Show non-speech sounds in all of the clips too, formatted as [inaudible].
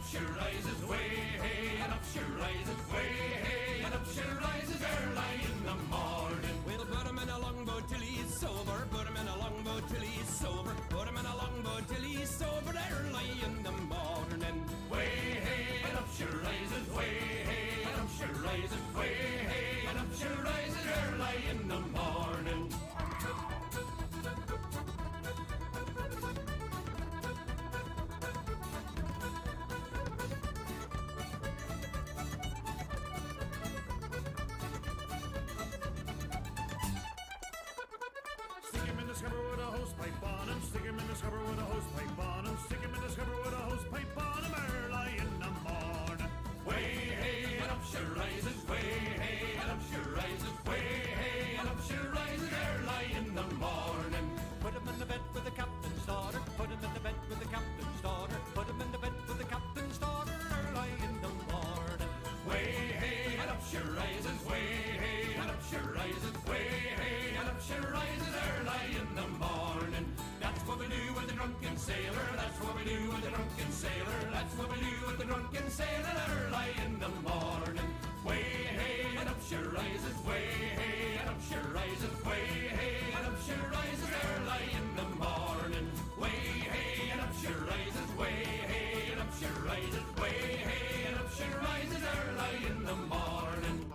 up she rises, way hey and up she rises, way hey and up she rises early in the morning. We'll put him in a longboat till he's sober. Put him in a longboat till he's sober. Put him in a longboat till he's sober early in the morning. Way hey and up she rises, way hey and up she rises, way hey and up she rises early in the morning. She rises, way hey and up she rises early in the morning. That's what we do with the drunken sailor. That's what we do with the drunken sailor. That's what we do with the drunken sailor early in the morning. Way hey and up she rises, way hey and up she rises, way hey and up she rises early in the morning. Way hey and up she rises, way hey and up she rises, way hey and up she rises early in the morning.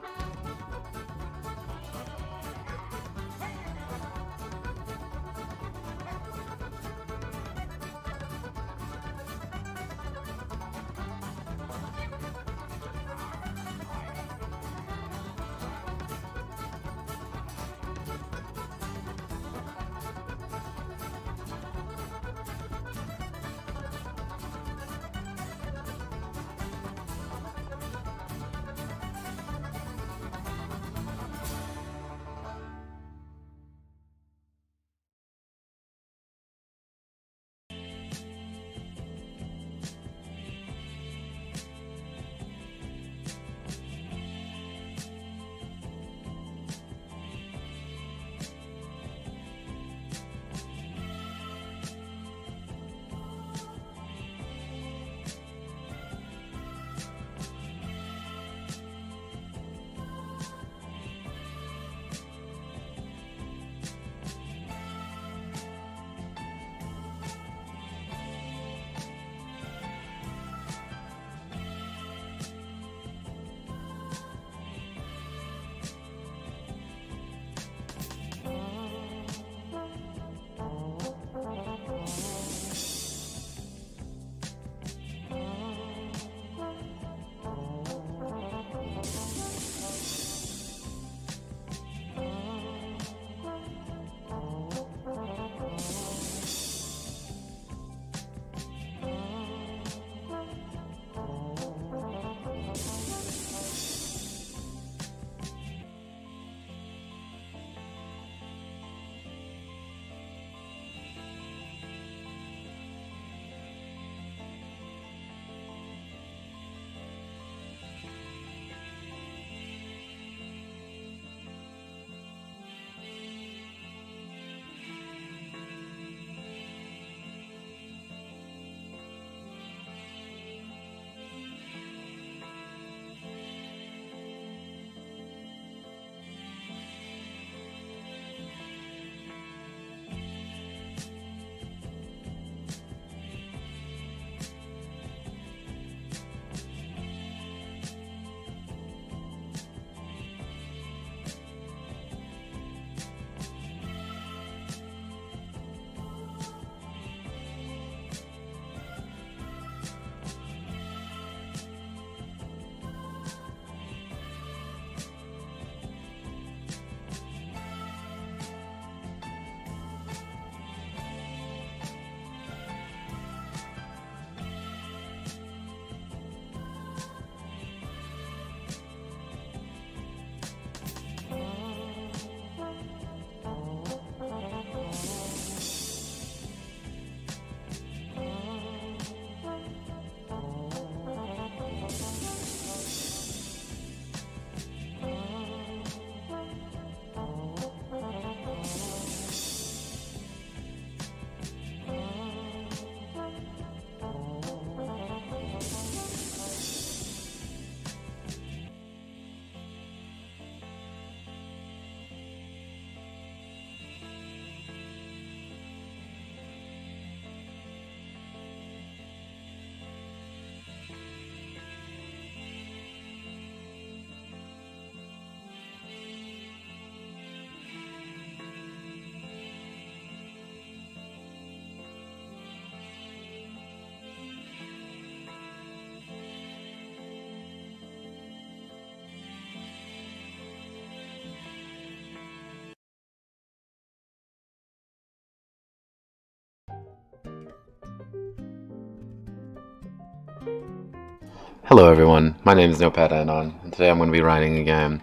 Hello everyone, my name is Notepad Anon, and today I'm going to be writing again.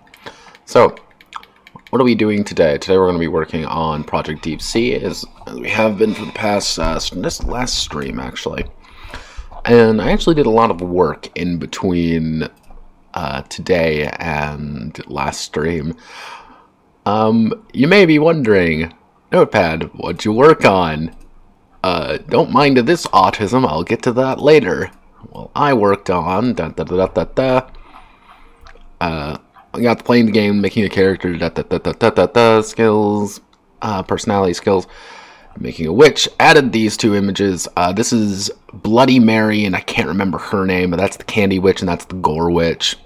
So, what are we doing today? Today we're going to be working on Project Deep Sea, as, we have been for the past, uh, this last stream actually. And I actually did a lot of work in between uh, today and last stream. Um, you may be wondering, Notepad, what'd you work on? Uh, don't mind this autism, I'll get to that later well, I worked on da da da da da. Uh, I got playing the game, making a character, da da da da da da, da skills, uh, personality skills, making a witch. Added these two images. Uh, this is Bloody Mary, and I can't remember her name, but that's the Candy Witch, and that's the Gore Witch.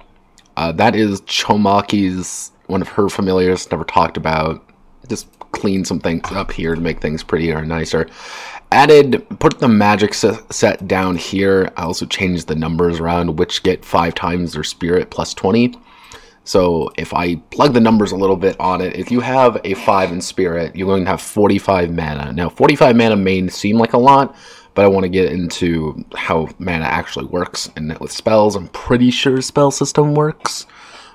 Uh, that is Chomaki's one of her familiars. Never talked about. Just clean some things up here to make things prettier and nicer added put the magic set down here. I also changed the numbers around which get five times their spirit plus 20 so if i plug the numbers a little bit on it if you have a 5 in spirit you're going to have 45 mana. Now 45 mana may seem like a lot but i want to get into how mana actually works and with spells. I'm pretty sure spell system works.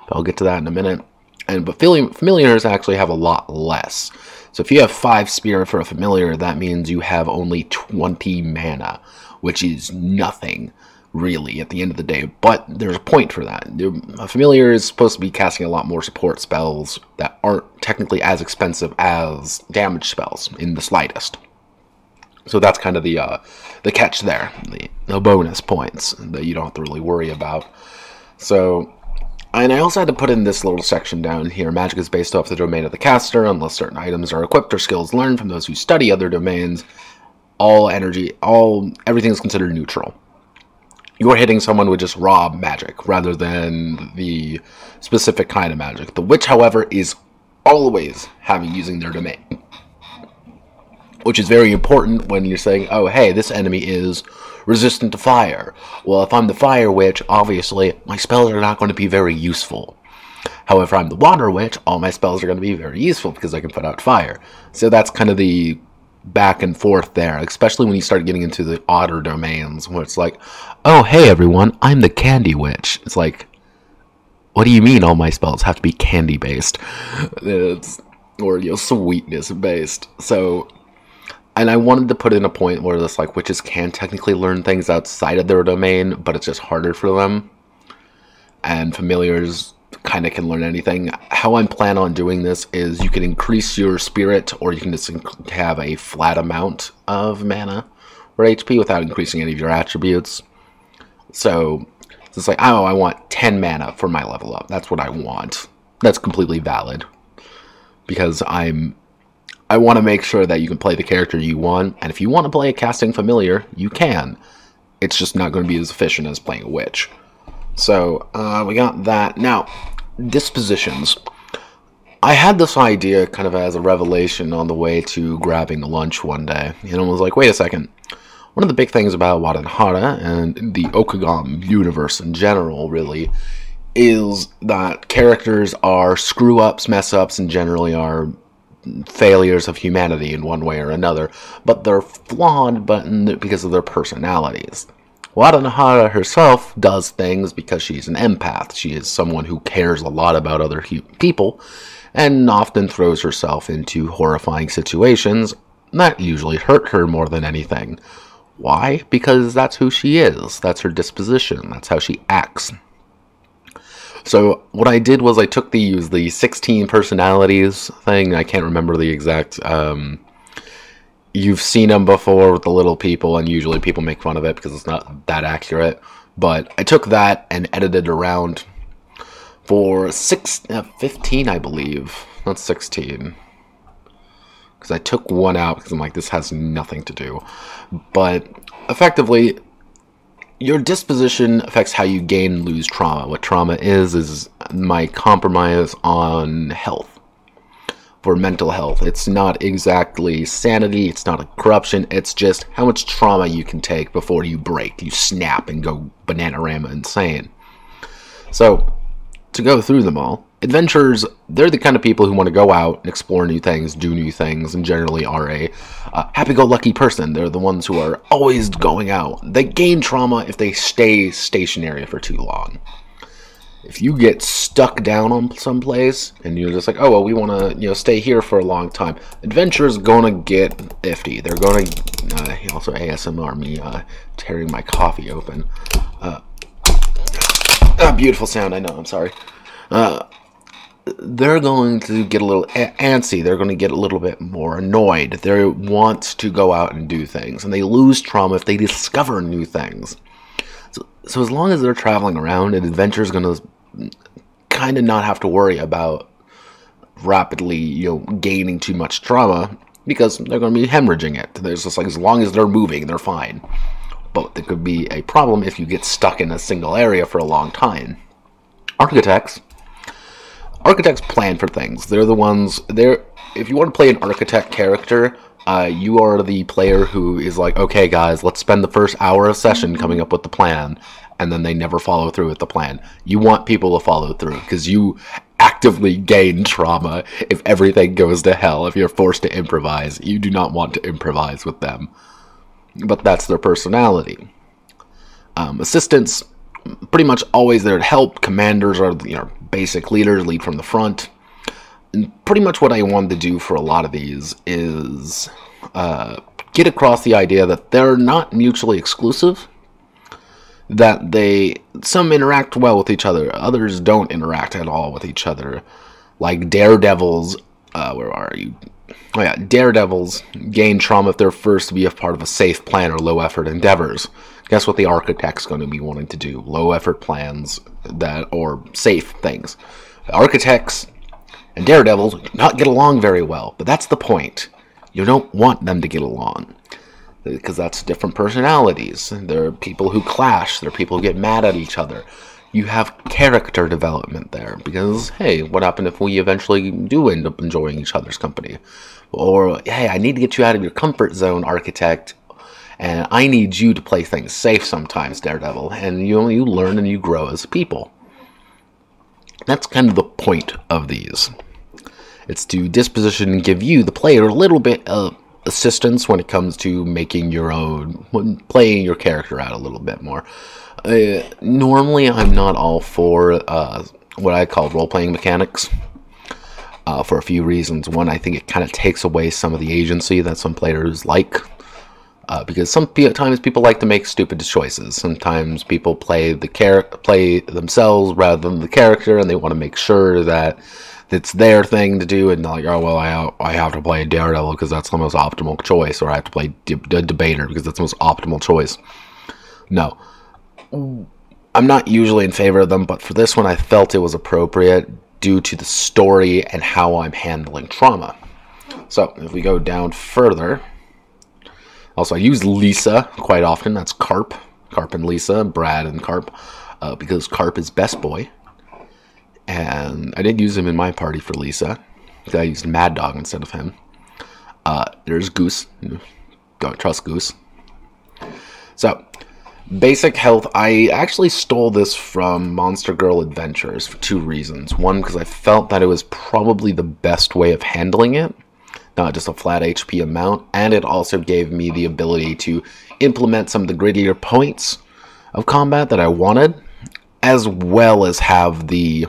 But i'll get to that in a minute. And but familiars actually have a lot less so if you have 5 Spirit for a familiar, that means you have only 20 mana, which is nothing, really, at the end of the day. But there's a point for that. A familiar is supposed to be casting a lot more support spells that aren't technically as expensive as damage spells, in the slightest. So that's kind of the uh, the catch there, the, the bonus points that you don't have to really worry about. So and I also had to put in this little section down here. Magic is based off the domain of the caster, unless certain items are equipped or skills learned from those who study other domains. All energy, all everything is considered neutral. You're hitting someone with just raw magic rather than the specific kind of magic. The witch, however, is always having using their domain. Which is very important when you're saying, oh, hey, this enemy is resistant to fire. Well, if I'm the fire witch, obviously my spells are not going to be very useful. However, I'm the water witch, all my spells are going to be very useful because I can put out fire. So that's kind of the back and forth there, especially when you start getting into the odder domains where it's like, oh, hey everyone, I'm the candy witch. It's like, what do you mean all my spells have to be candy based? [laughs] It's, or, you know, sweetness based. So and I wanted to put in a point where this like witches can technically learn things outside of their domain, but it's just harder for them. And familiars kind of can learn anything. How I plan on doing this is you can increase your spirit, or you can just have a flat amount of mana or HP without increasing any of your attributes. So it's like, oh, I want 10 mana for my level up. That's what I want. That's completely valid because I'm I want to make sure that you can play the character you want, and if you want to play a casting familiar, you can. It's just not going to be as efficient as playing a witch. So, uh, we got that. Now, dispositions. I had this idea kind of as a revelation on the way to grabbing lunch one day, and I was like, wait a second. One of the big things about Wada Hara and the Okegom universe in general, really, is that characters are screw ups, mess ups, and generally are failures of humanity in one way or another, but they're flawed but because of their personalities. Wada herself does things because she's an empath. She is someone who cares a lot about other people and often throws herself into horrifying situations that usually hurt her more than anything. Why? Because that's who she is. That's her disposition. That's how she acts. So what I did was I took the use the 16 personalities thing. I can't remember the exact. Um, you've seen them before with the little people, and usually people make fun of it because it's not that accurate. But I took that and edited around for six, uh, 15, I believe. Not 16. Because I took one out because I'm like, this has nothing to do. But effectively, your disposition affects how you gain and lose trauma. What trauma is, is my compromise on health. For mental health. It's not exactly sanity, it's not a corruption, it's just how much trauma you can take before you break, you snap and go bananarama insane. So, to go through them all, adventurers, they're the kind of people who want to go out and explore new things, do new things, and generally are a uh, happy-go-lucky person. They're the ones who are always going out. They gain trauma if they stay stationary for too long. If you get stuck down on someplace and you're just like, oh well, we want to you know stay here for a long time, adventurers gonna get iffy. They're gonna uh, also ASMR me uh, tearing my coffee open. Uh, ah, beautiful sound. I know. I'm sorry. Uh, they're going to get a little antsy. They're going to get a little bit more annoyed. They want to go out and do things, and they lose trauma if they discover new things. So, so as long as they're traveling around, an adventure is going to kind of not have to worry about rapidly, you know, gaining too much trauma because they're going to be hemorrhaging it. There's just like as long as they're moving, they're fine. But there could be a problem if you get stuck in a single area for a long time. Architects architects plan for things. They're the ones. They're if you want to play an architect character, uh, you are the player who is like, okay, guys, let's spend the first hour of session coming up with the plan, and then they never follow through with the plan. You want people to follow through because you actively gain trauma if everything goes to hell. If you're forced to improvise, you do not want to improvise with them. But that's their personality. Um, assistants, pretty much always there to help. Commanders are you know basic leaders, lead from the front. And pretty much what I wanted to do for a lot of these is uh, get across the idea that they're not mutually exclusive. That they some interact well with each other, others don't interact at all with each other. Like daredevils, uh, where are you? Oh yeah, daredevils gain trauma if they're first to be a part of a safe plan or low effort endeavors. Guess what the architect's going to be wanting to do? Low effort plans that or safe things. Architects and daredevils not get along very well, but that's the point. You don't want them to get along because that's different personalities. There are people who clash. There are people who get mad at each other. You have character development there because hey, what happened if we eventually do end up enjoying each other's company? Or hey, I need to get you out of your comfort zone, architect, and I need you to play things safe sometimes, Daredevil. And you you learn and you grow as people. That's kind of the point of these. It's to disposition and give you, the player, a little bit of assistance when it comes to making your own, playing your character out a little bit more. Uh, normally, I'm not all for uh, what I call role playing mechanics. Uh, for a few reasons. One, I think it kind of takes away some of the agency that some players like. Uh, because sometimes people like to make stupid choices. Sometimes people play the char- play themselves rather than the character, and they want to make sure that it's their thing to do, and like, oh well, I I have to play Daredevil because that's the most optimal choice, or I have to play a Debater because that's the most optimal choice. No, I'm not usually in favor of them, but for this one, I felt it was appropriate due to the story and how I'm handling trauma. So if we go down further, also I use Lisa quite often. That's Carp, Carp and Lisa, Brad and Carp, uh, because Carp is best boy. And I did use him in my party for Lisa. I used Mad Dog instead of him. Uh, there's Goose. Don't trust Goose. So, Basic health, I actually stole this from Monster Girl Adventures for two reasons. One, because I felt that it was probably the best way of handling it, not just a flat HP amount, and it also gave me the ability to implement some of the grittier points of combat that I wanted, as well as have the.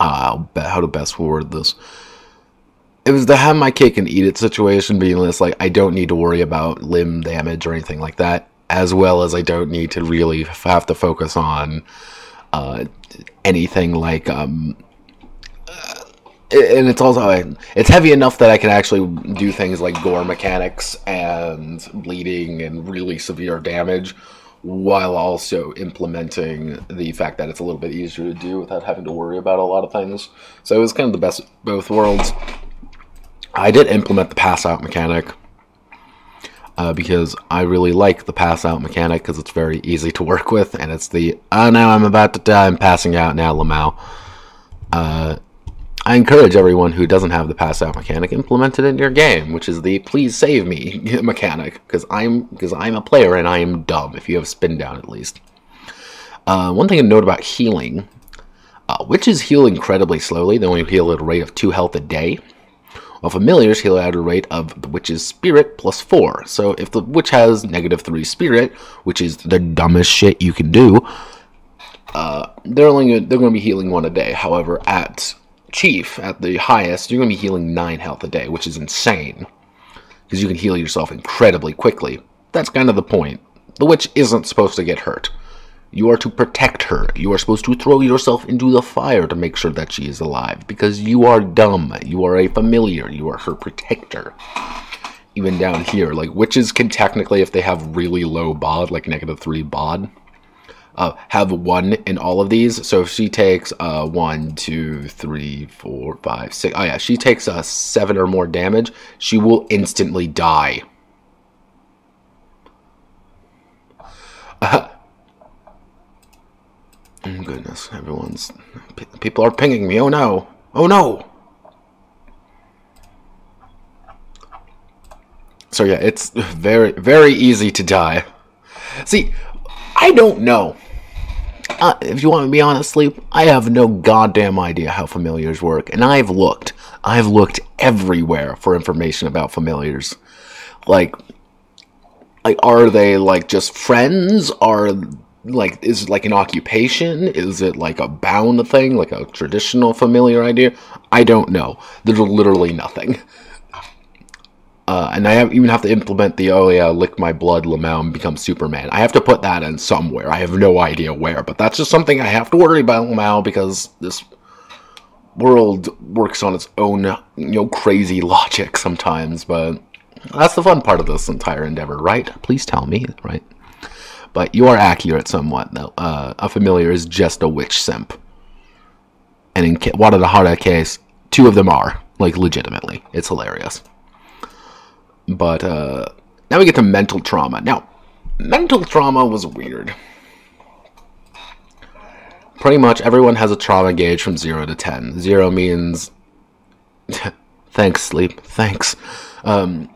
Uh, how to best word this? It was the have my cake and eat it situation, being less like I don't need to worry about limb damage or anything like that as well as I don't need to really have to focus on uh, anything like. Um, and it's also it's heavy enough that I can actually do things like gore mechanics and bleeding and really severe damage, while also implementing the fact that it's a little bit easier to do without having to worry about a lot of things. So it was kind of the best of both worlds. I did implement the pass out mechanic uh, because I really like the pass out mechanic because it's very easy to work with, and it's the oh now I'm about to die, I'm passing out now, Lamau. Uh, I encourage everyone who doesn't have the pass out mechanic implemented in your game, which is the please save me [laughs] mechanic, because I'm because I'm a player and I am dumb. If you have spin down at least. Uh, one thing to note about healing, Uh, witches heal incredibly slowly. They only heal at a rate of 2 health a day. While familiars heal at a rate of the witch's spirit plus 4. So if the witch has negative 3 spirit, which is the dumbest shit you can do, uh, they're only they're going to be healing one a day. However, at chief, at the highest, you're going to be healing 9 health a day, which is insane. Because you can heal yourself incredibly quickly. That's kind of the point. The witch isn't supposed to get hurt. You are to protect her. You are supposed to throw yourself into the fire to make sure that she is alive. Because you are dumb. You are a familiar. You are her protector. Even down here, like witches can technically, if they have really low bod, like negative three bod, uh, have one in all of these. So if she takes uh, one, two, three, four, five, six, oh yeah, she takes uh, seven or more damage, she will instantly die. Uh, [laughs] oh goodness, everyone's people are pinging me. Oh no! Oh no! So yeah, it's [laughs] very very easy to die. See, I don't know. Uh, if you want to be honest, sleep, I have no goddamn idea how familiars work, and I've looked. I've looked everywhere for information about familiars. Like, like are they like just friends? Are like is it like an occupation? Is it like a bound thing, like a traditional familiar idea? I don't know. There's literally nothing. Uh, and I have, even have to implement the oh yeah, lick my blood, Lamau, and become Superman. I have to put that in somewhere. I have no idea where, but that's just something I have to worry about Lamau because this world works on its own, you know, crazy logic sometimes. But that's the fun part of this entire endeavor, right? Please tell me, right? But you are accurate somewhat. Though uh, a familiar is just a witch simp, and in Wada the Hara case, two of them are like legitimately. It's hilarious. But uh, now we get to mental trauma. Now, mental trauma was weird. Pretty much everyone has a trauma gauge from 0 to 10. 0 means. [laughs] thanks, sleep. Thanks. Um,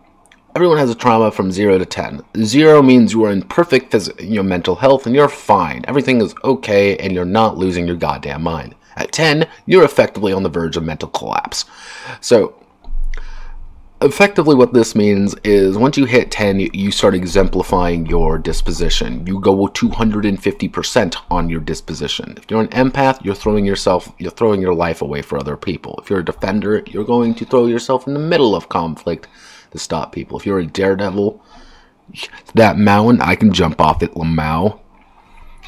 everyone has a trauma from 0 to 10. 0 means you are in perfect phys- you know, mental health and you're fine. Everything is okay and you're not losing your goddamn mind. At 10, you're effectively on the verge of mental collapse. So, effectively what this means is once you hit 10 you start exemplifying your disposition. You go 250% on your disposition. If you're an empath you're throwing yourself you're throwing your life away for other people. If you're a defender you're going to throw yourself in the middle of conflict to stop people. If you're a daredevil that mountain i can jump off it lamau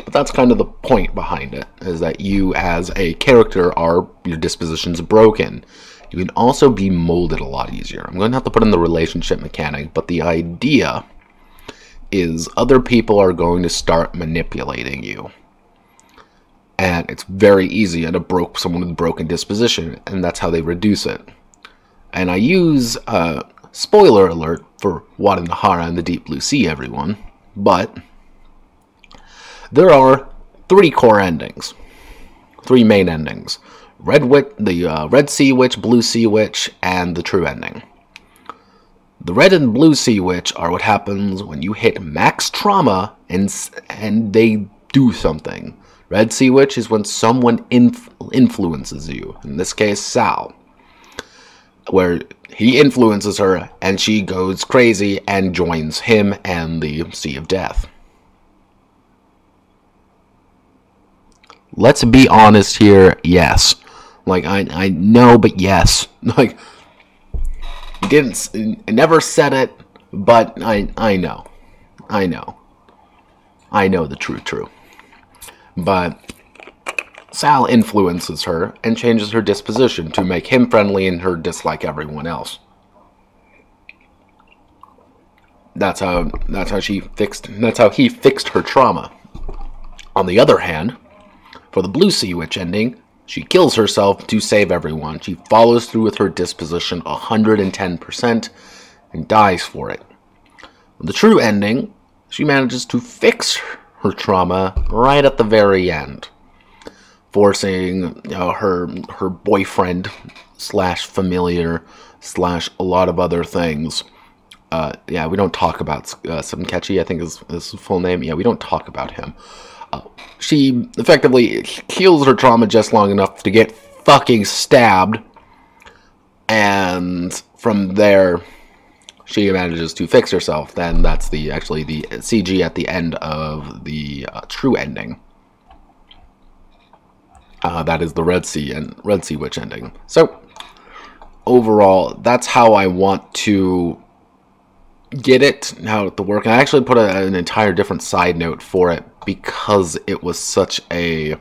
but that's kind of the point behind it is that you as a character are your disposition's broken you can also be molded a lot easier. I'm going to have to put in the relationship mechanic, but the idea is other people are going to start manipulating you. And it's very easy to broke someone with a broken disposition, and that's how they reduce it. And I use uh, spoiler alert for Wadanohara and the Deep Blue Sea, everyone, but there are three core endings, three main endings. Red Witch, the uh, Red Sea Witch, Blue Sea Witch, and the true ending. The Red and Blue Sea Witch are what happens when you hit max trauma and and they do something. Red Sea Witch is when someone inf- influences you. In this case, Sal, where he influences her and she goes crazy and joins him and the Sea of Death. Let's be honest here. Yes, like I I know, but yes. [laughs] Like didn't I never said it, but I I know. I know. I know the true true. But Sal influences her and changes her disposition to make him friendly and her dislike everyone else. That's how that's how she fixed that's how he fixed her trauma. On the other hand, for the Blue Sea Witch ending, she kills herself to save everyone. She follows through with her disposition 110% and dies for it. The true ending, she manages to fix her trauma right at the very end, forcing you know, her her boyfriend slash familiar slash a lot of other things. Uh, yeah, we don't talk about uh, Catchy. I think is his full name. Yeah, we don't talk about him. She effectively heals her trauma just long enough to get fucking stabbed, and from there, she manages to fix herself. Then that's the actually the CG at the end of the uh, true ending. Uh, that is the Red Sea and Red Sea Witch ending. So overall, that's how I want to get it, how to work. I actually put a, an entire different side note for it because it was such a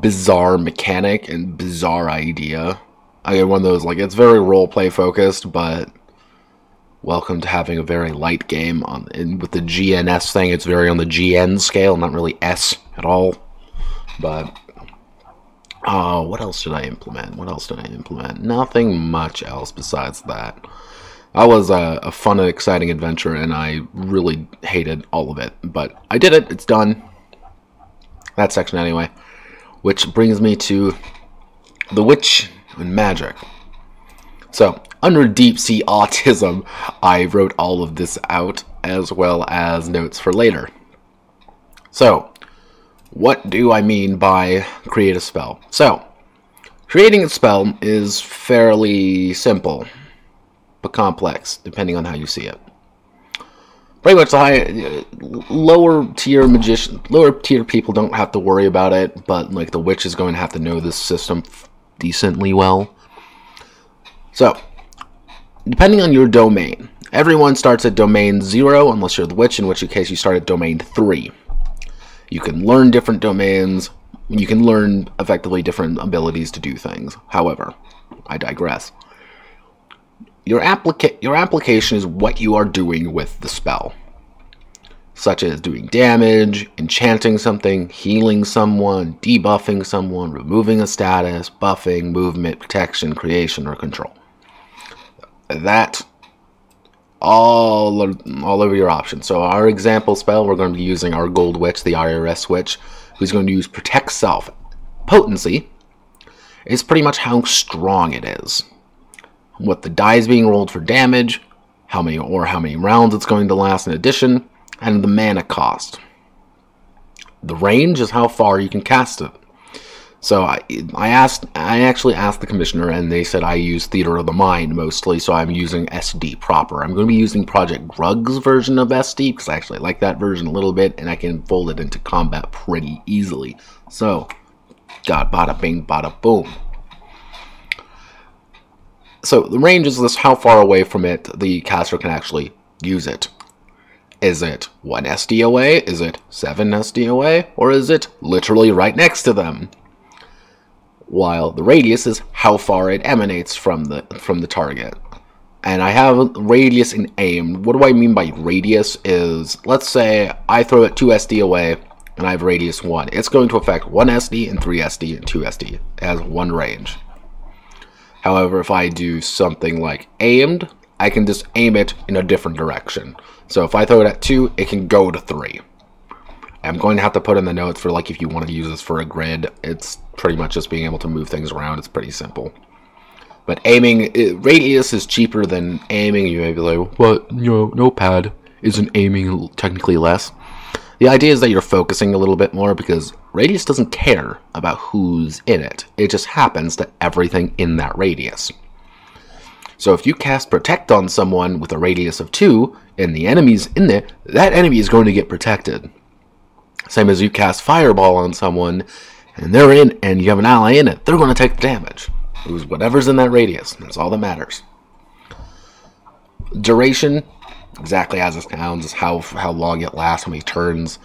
bizarre mechanic and bizarre idea. I get one of those like it's very role play focused, but welcome to having a very light game on and with the GNS thing. It's very on the GN scale, not really S at all. But uh, what else did I implement? What else did I implement? Nothing much else besides that. That was a, a fun and exciting adventure, and I really hated all of it. But I did it. It's done. That section anyway. Which brings me to the witch and magic. So, under Deep Sea [laughs] Autism, I wrote all of this out, as well as notes for later. So, what do I mean by create a spell? So, creating a spell is fairly simple, but complex, depending on how you see it. Pretty much the high, lower tier magician, lower tier people don't have to worry about it, but like the witch is going to have to know this system decently well. So, depending on your domain, everyone starts at domain 0, unless you're the witch, in which case you start at domain 3. You can learn different domains. You can learn effectively different abilities to do things. However, I digress. Your, applica- your application is what you are doing with the spell, such as doing damage, enchanting something, healing someone, debuffing someone, removing a status, buffing, movement, protection, creation, or control. That all all over your options. So our example spell, we're going to be using our Gold Witch, the IRS Witch, who's going to use Protect Self. Potency is pretty much how strong it is. What the die is being rolled for damage, how many or how many rounds it's going to last in addition, and the mana cost. The range is how far you can cast it. So I, I asked, I actually asked the commissioner, and they said I use Theater of the Mind mostly, so I'm using SD proper. I'm going to be using Project Grug's version of SD because I actually like that version a little bit, and I can fold it into combat pretty easily. So, got bada bing, bada boom. So the range is this: how far away from it the caster can actually use it. Is it one SD away? Is it seven SD away? Or is it literally right next to them? while the radius is how far it emanates from the from the target. And I have radius and aim. What do I mean by radius is, let's say I throw it 2 SD away and I have radius 1. It's going to affect 1 SD and 3 SD and 2 SD. Has one range. However, if I do something like aimed, I can just aim it in a different direction. So if I throw it at 2, it can go to 3. I'm going to have to put in the notes for like if you want to use this for a grid. It's pretty much just being able to move things around. It's pretty simple. But aiming, it, radius is cheaper than aiming. You may be like, what? You know, Notepad isn't aiming technically less. The idea is that you're focusing a little bit more because radius doesn't care about who's in it. It just happens to everything in that radius. So if you cast Protect on someone with a radius of 2, and the enemy's in there, that enemy is going to get protected. Same as you cast Fireball on someone, and they're in, and you have an ally in it, they're going to take the damage. Who's whatever's in that radius. That's all that matters. Duration, exactly as it sounds, is how how long it lasts, how many turns.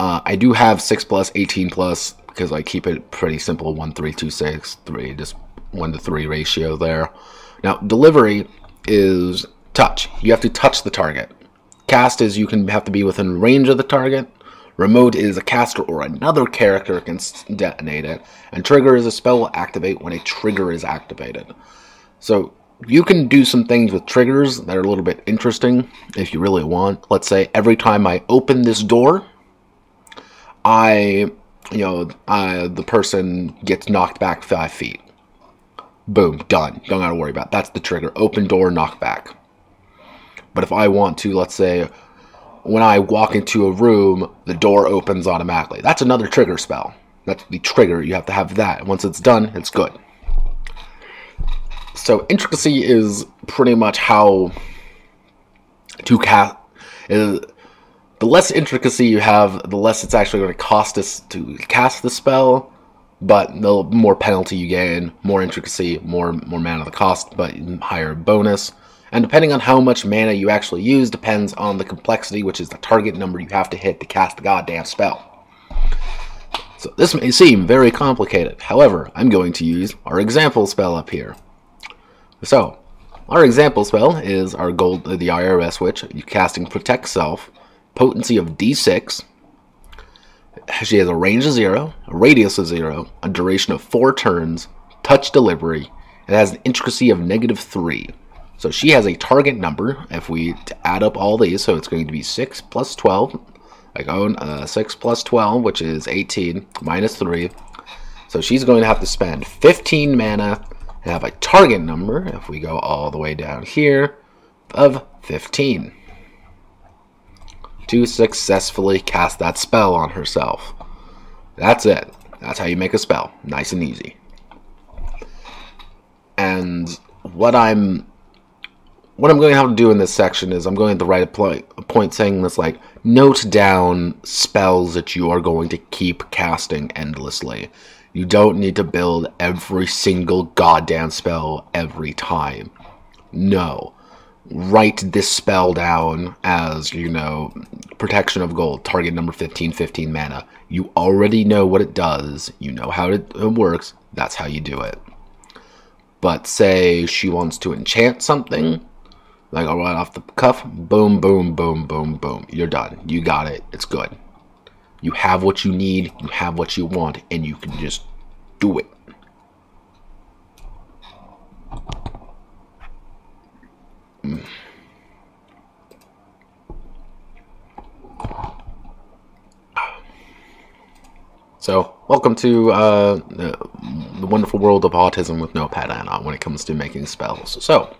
Uh, I do have six plus, eighteen plus because I keep it pretty simple: one, three, two, six, three, just one to three ratio there. Now delivery is touch. You have to touch the target. Cast is you can have to be within range of the target. Remote is a caster or another character can detonate it, and trigger is a spell will activate when a trigger is activated. So you can do some things with triggers that are a little bit interesting if you really want. Let's say every time I open this door, I, you know, I, the person gets knocked back five feet. Boom, done. Don't gotta worry about it. That's the trigger. Open door, knock back. But if I want to, let's say, when I walk into a room, the door opens automatically. That's another trigger spell. That's the trigger. You have to have that. Once it's done, it's good. So intricacy is pretty much how to cast. Is the less intricacy you have, the less it's actually going to cost us to cast the spell. But the more penalty you gain, more intricacy, more more mana the cost, but higher bonus. And depending on how much mana you actually use, depends on the complexity, which is the target number you have to hit to cast the goddamn spell. So this may seem very complicated. However, I'm going to use our example spell up here. So, our example spell is our gold, the IRS witch, casting Protect Self, potency of D6. She has a range of zero, a radius of zero, a duration of four turns, touch delivery. It has an intricacy of negative three. So she has a target number. If we add up all these, so it's going to be 6 plus 12. I go uh, 6 plus 12, which is 18, minus 3. So she's going to have to spend 15 mana and have a target number, if we go all the way down here, of 15. To successfully cast that spell on herself. That's it. That's how you make a spell. Nice and easy. And what I'm what I'm going to have to do in this section is I'm going to write a point, a point saying this like note down spells that you are going to keep casting endlessly. You don't need to build every single goddamn spell every time. No. Write this spell down as, you know, protection of gold, target number 15, 15 mana. You already know what it does. You know how it, works. That's how you do it. But say she wants to enchant something, like right off the cuff, boom, boom, boom, boom, boom. You're done. You got it. It's good. You have what you need, you have what you want, and you can just do it. Mm. So, welcome to uh, the wonderful world of autism with no pad on when it comes to making spells. So,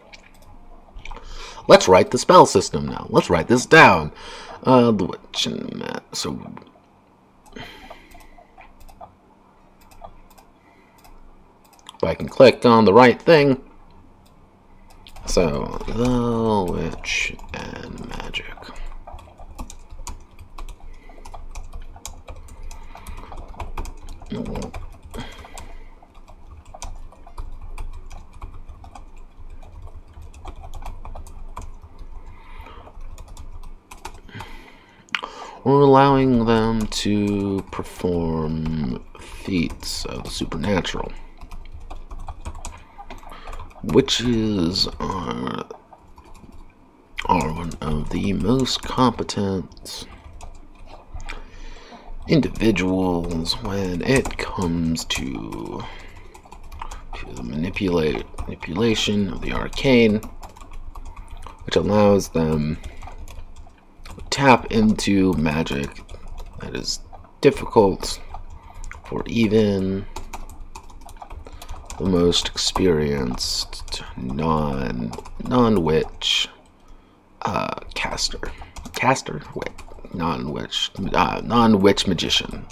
let's write the spell system now. Let's write this down. Uh, the witch and so. If I can click on the right thing. So, the witch and magic. or allowing them to perform feats of the supernatural. Witches are, are one of the most competent individuals when it comes to, to the manipulate, manipulation of the arcane, which allows them to tap into magic that is difficult for even the most experienced non non witch uh, caster caster wait non witch uh, non witch magician.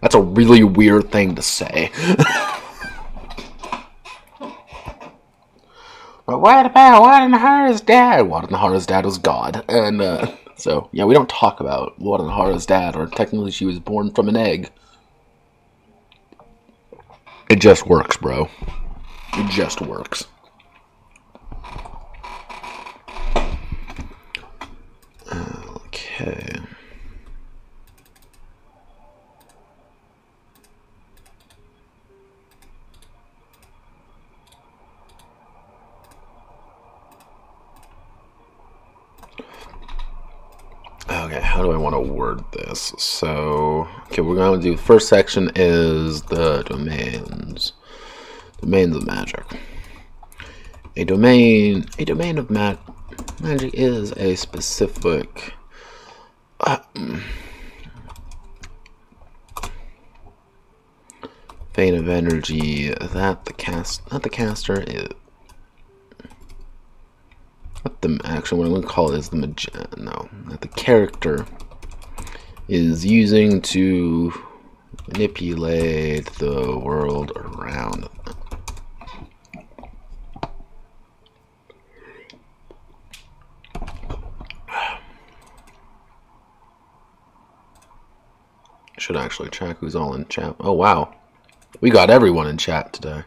That's a really weird thing to say. [laughs] But what about Wadanohara's dad? Wadanohara's dad was God. And uh, so, yeah, we don't talk about Wadanohara's dad, or technically she was born from an egg. It just works, bro. It just works. Okay. Okay, how do I want to word this? So, okay, we're going to do first section is the domains. Domains of magic. A domain, a domain of ma magic is a specific uh, vein of energy that the cast, not the caster, is Not the actually, what I'm to call it is the mag- no, the character is using to manipulate the world around them. [sighs] Should actually check who's all in chat. Oh wow, we got everyone in chat today.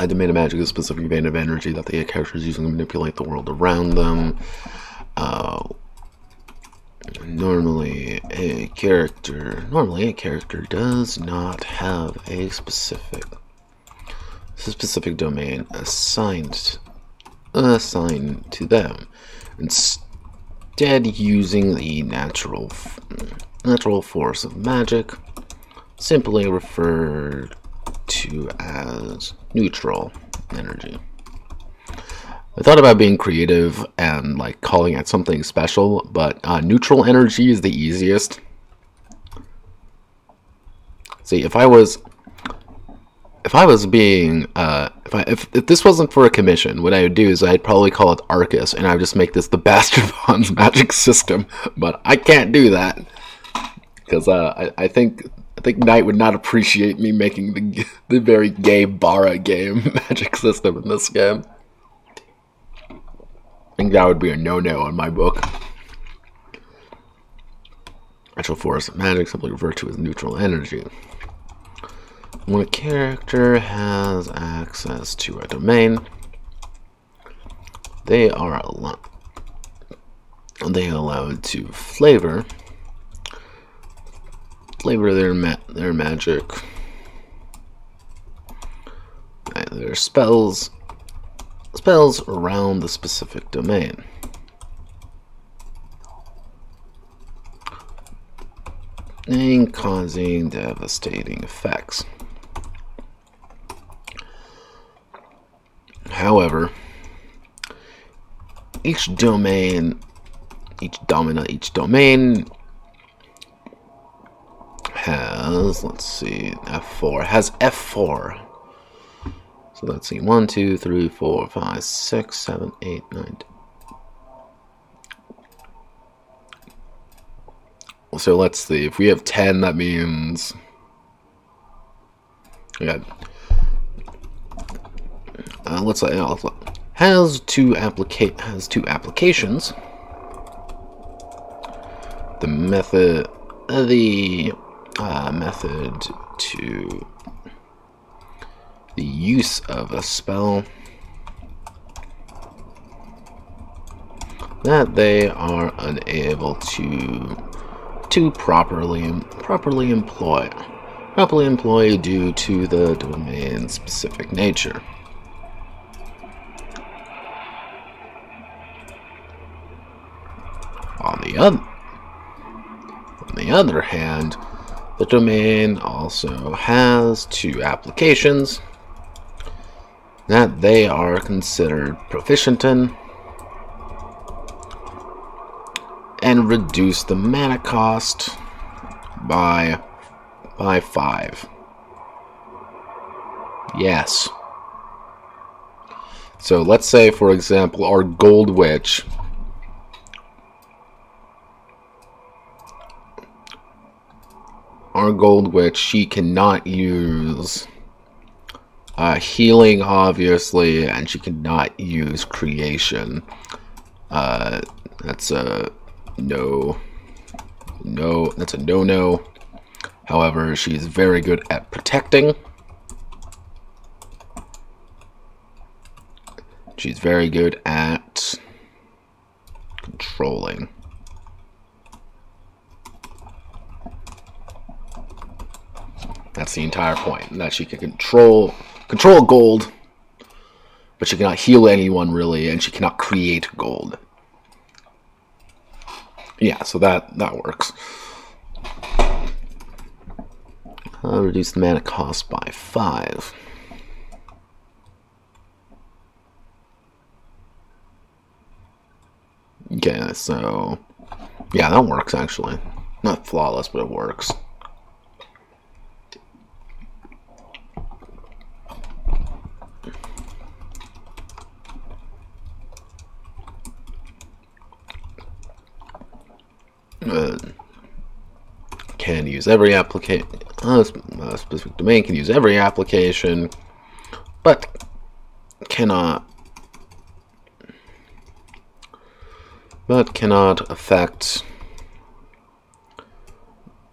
I demand a magic is a specific vein of energy that the character is using to manipulate the world around them. Uh, normally, a character normally a character does not have a specific specific domain assigned assigned to them. Instead, using the natural natural force of magic, simply referred to as neutral energy. I thought about being creative and like calling it something special, but uh, neutral energy is the easiest. See, if I was if I was being uh, if I if, if this wasn't for a commission, what I would do is I'd probably call it Arcus, and I would just make this the [laughs] Bastard Bonds magic system. But I can't do that because uh, I, I think I think Knight would not appreciate me making the the very gay Bara game [laughs] magic system in this game. I think that would be a no-no in my book. Natural force of magic simply referred to as neutral energy. When a character has access to a domain, they are allowed they are allowed to flavor flavor their ma their magic their spells spells around the specific domain. And causing devastating effects. However, each domain, each domina, each domain has, let's see, F4, has F4. So let's see, 1, 2, 3, 4, 5, 6, 7, 8, 9. So let's see, if we have 10, that means... Got... Uh, let's say uh, has two applicate has two applications. The method, the uh, method to the use of a spell that they are unable to to properly properly employ properly employ due to the domain specific nature. On the other on the other hand, the domain also has two applications that they are considered proficient in and reduce the mana cost by by 5. Yes. So let's say for example our gold witch our gold witch, she cannot use uh, healing, obviously, and she cannot use creation. Uh, that's a no, no, that's a no-no. However, she's very good at protecting. She's very good at controlling. That's the entire point. That she can control control gold, but she cannot heal anyone really, and she cannot create gold. Yeah, so that that works. I'll reduce the mana cost by five. Okay, so yeah, that works actually. Not flawless, but it works. Uh, can use every application. Uh, a specific domain can use every application, but cannot. But cannot affect.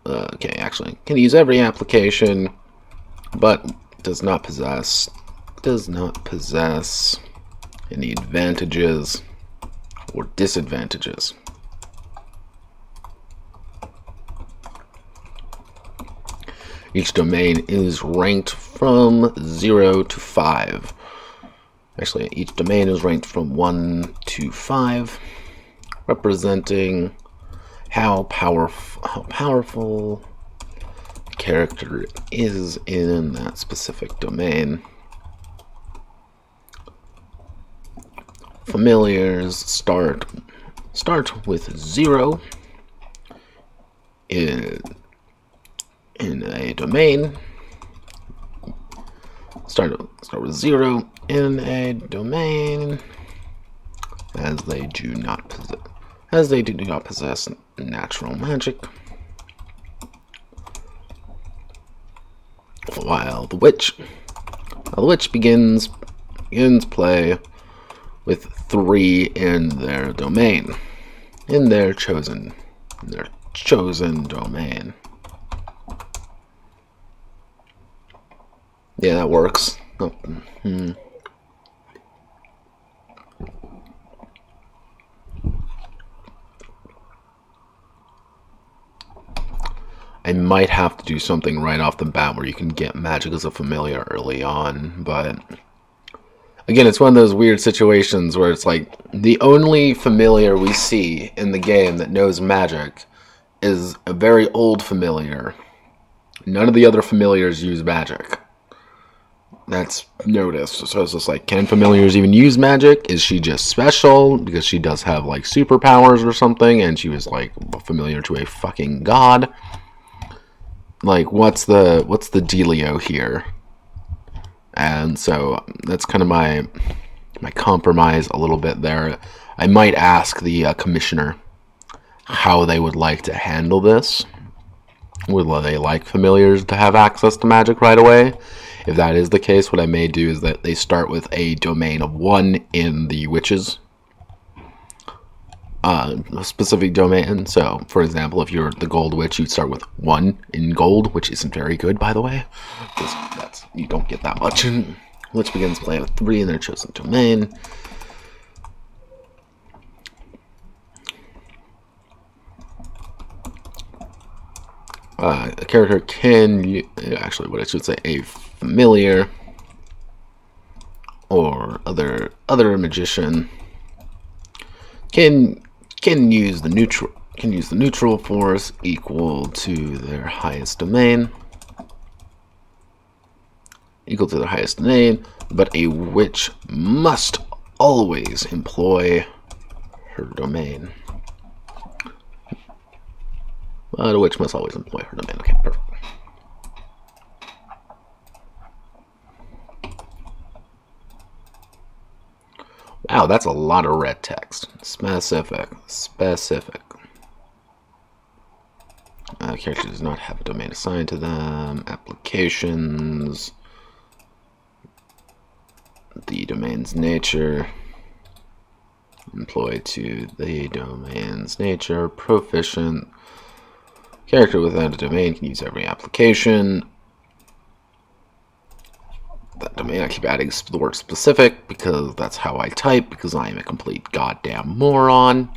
Uh, okay, actually, can use every application, but does not possess does not possess any advantages or disadvantages. Each domain is ranked from 0 to 5. Actually, each domain is ranked from 1 to 5, representing how, powerful how powerful character is in that specific domain. Familiars start start with 0 in in a domain. Start start with zero in a domain, as they do not possess as they do not possess natural magic. While the witch, while the witch begins begins play with three in their domain, in their chosen, their chosen domain. Yeah, that works. Oh, hmm. I might have to do something right off the bat where you can get magic as a familiar early on, but again, it's one of those weird situations where it's like the only familiar we see in the game that knows magic is a very old familiar. None of the other familiars use magic that's noticed. So it's just like, can familiars even use magic? Is she just special because she does have like superpowers or something, and she was like familiar to a fucking god? Like, what's the what's the dealio here? And so that's kind of my my compromise a little bit there. I might ask the uh, commissioner how they would like to handle this. Would they like familiars to have access to magic right away? If that is the case, what I may do is that they start with a domain of one in the witches uh, specific domain. So, for example, if you're the gold witch, you'd start with one in gold, which isn't very good, by the way. That's you don't get that much. [laughs] Witch begins playing with three in their chosen domain. Uh, a character can actually what I should say a familiar or other other magician can can use the neutral can use the neutral force equal to their highest domain. Equal to their highest domain but a witch must always employ her domain. But a witch must always employ her domain. Okay perfect Wow, that's a lot of red text. Specific. Specific. Uh, character does not have a domain assigned to them. Applications. The domain's nature. Employed to the domain's nature. Proficient. Character without a domain can use every application that domain. I keep adding the word specific because that's how I type because I am a complete goddamn moron.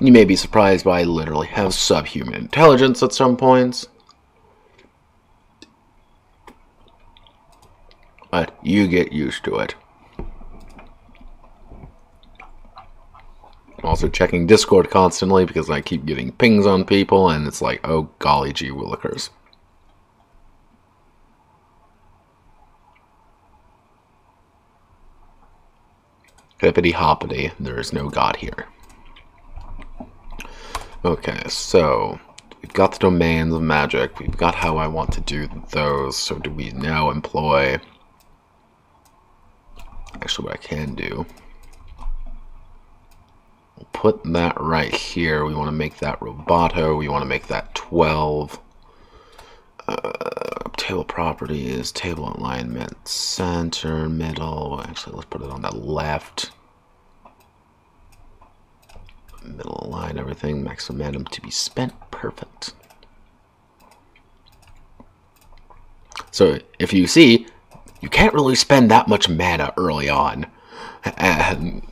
You may be surprised, but I literally have subhuman intelligence at some points. But you get used to it. I'm also checking Discord constantly because I keep getting pings on people and it's like, oh golly gee willikers. Hippity hoppity, there is no God here. Okay, so we've got the domains of magic. We've got how I want to do those. So do we now employ... Actually, what I can do... We'll put that right here. We want to make that Roboto. We want to make that 12. Uh, table properties, table alignment, center, middle. Actually, let's put it on the left. Middle align everything. Maximum to be spent. Perfect. So if you see, you can't really spend that much mana early on. [laughs] And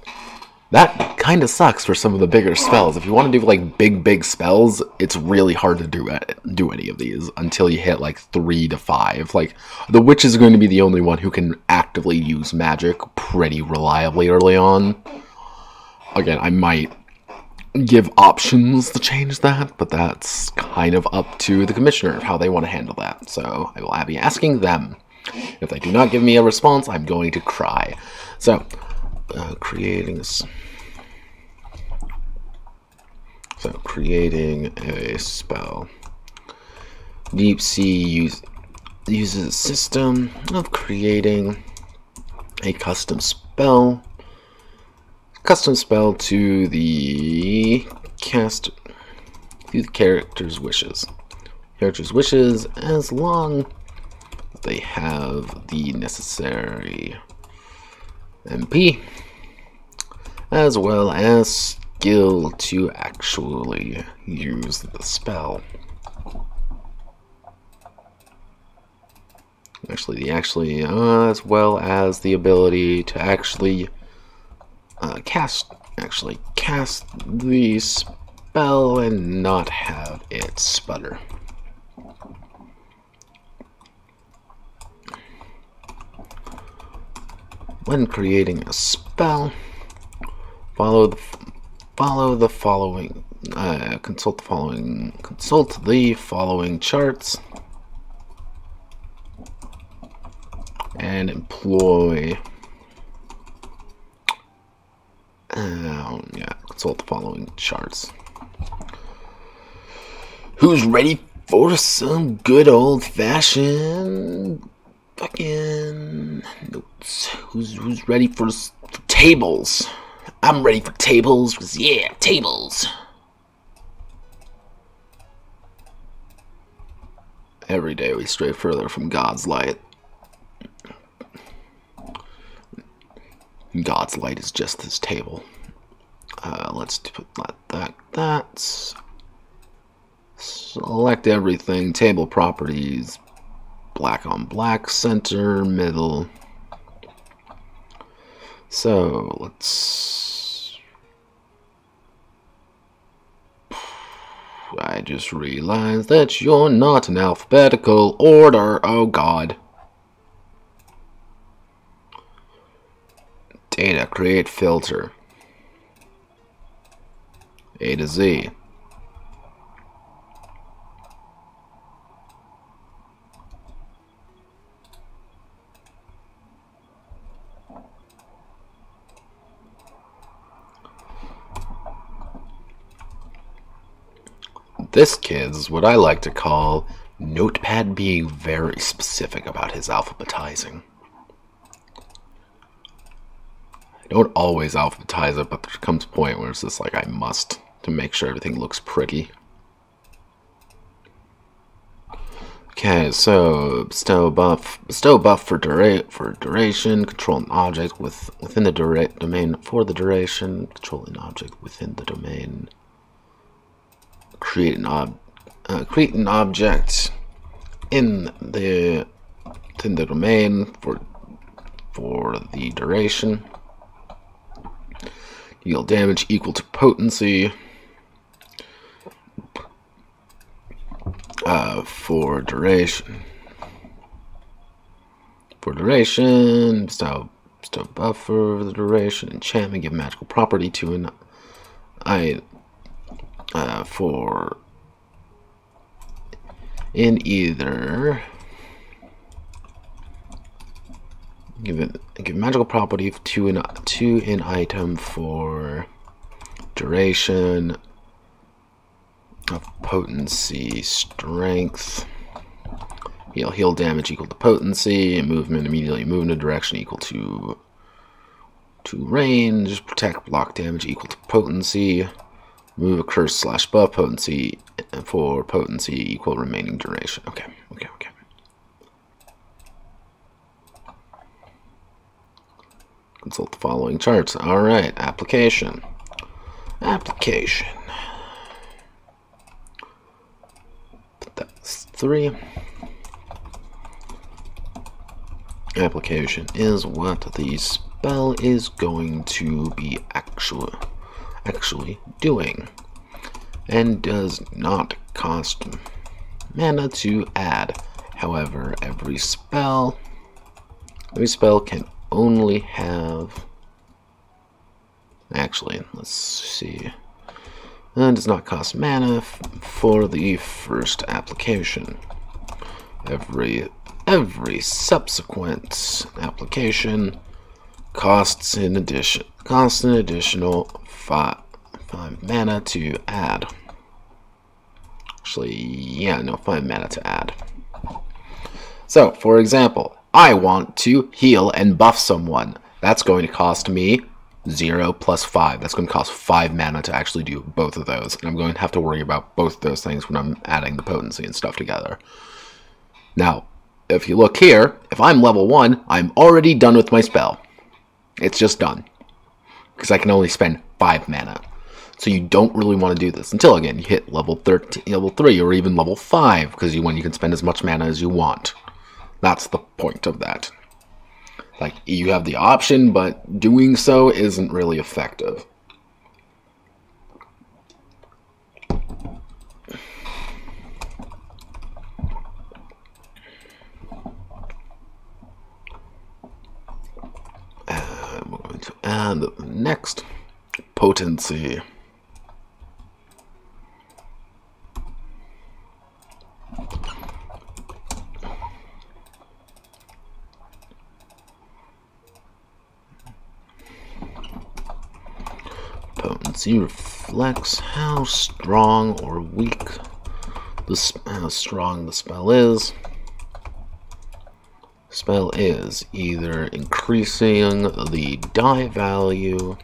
that kind of sucks for some of the bigger spells. If you want to do like big, big spells, it's really hard to do do any of these until you hit like three to five. Like the witch is going to be the only one who can actively use magic pretty reliably early on. Again, I might give options to change that, but that's kind of up to the commissioner of how they want to handle that. So I will be asking them. If they do not give me a response, I'm going to cry. So, uh, creating a, so creating a spell. Deep Sea use, uses a system of creating a custom spell custom spell to the cast to the character's wishes. Character's wishes as long as they have the necessary MP as well as skill to actually use the spell. Actually, the actually, uh, as well as the ability to actually uh, cast, actually cast the spell and not have it sputter. When creating a spell, follow the follow the following uh, consult the following consult the following charts and employ um, yeah, consult the following charts. Who's ready for some good old fashioned fucking notes? Who's who's ready for, for tables? I'm ready for tables, cause yeah, tables. Every day we stray further from God's light. God's light is just this table. Uh, let's put that, that, that. Select everything, table properties, black on black, center, middle. So let's. I just realized that you're not in alphabetical order. Oh god. Data, create filter. A to Z. This kid's what I like to call Notepad being very specific about his alphabetizing. I don't always alphabetize it, but there comes a point where it's just like I must to make sure everything looks pretty. Okay, so bestow buff, bestow buff for dura for duration, control an object with within the domain for the duration, control an object within the domain. Create an ob uh, create an object in the in the domain for for the duration. Deal damage equal to potency. Uh, for duration. For duration, style, style buffer the duration, enchantment, give magical property to an I for in either. Give it give magical property to an to an item for duration of potency strength. Heal heal damage equal to potency. Movement immediately move in a direction equal to to range, protect, block damage equal to potency, move a curse slash buff potency for potency equal remaining duration. Okay, okay, okay. Consult the following charts. All right, application. Application. That's three. Application is what the spell is going to be actual, actually doing and does not cost mana to add. However, every spell every spell can only have actually let's see and does not cost mana for the first application. Every every subsequent application costs in addition costs an additional five five mana to add. Actually, yeah, no, five mana to add. So, for example, I want to heal and buff someone. That's going to cost me 0 plus 5. That's going to cost 5 mana to actually do both of those. And I'm going to have to worry about both those things when I'm adding the potency and stuff together. Now, if you look here, if I'm level 1, I'm already done with my spell. It's just done. Because I can only spend 5 mana. So you don't really want to do this until, again, you hit level 13, level 3, or even level 5, because you, when you can spend as much mana as you want. That's the point of that. Like, you have the option, but doing so isn't really effective. And the next potency. Potency reflects how strong or weak the how strong the spell is. Spell is either increasing the die value,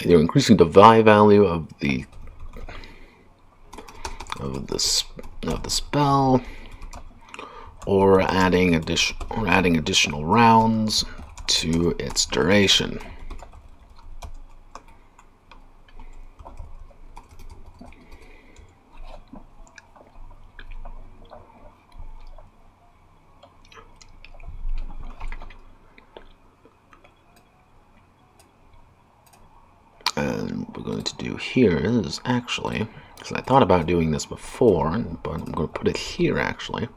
either increasing the die value of the of the of the spell, or adding addition or adding additional rounds to its duration. And we're going to do here is actually, because I thought about doing this before, but I'm going to put it here actually.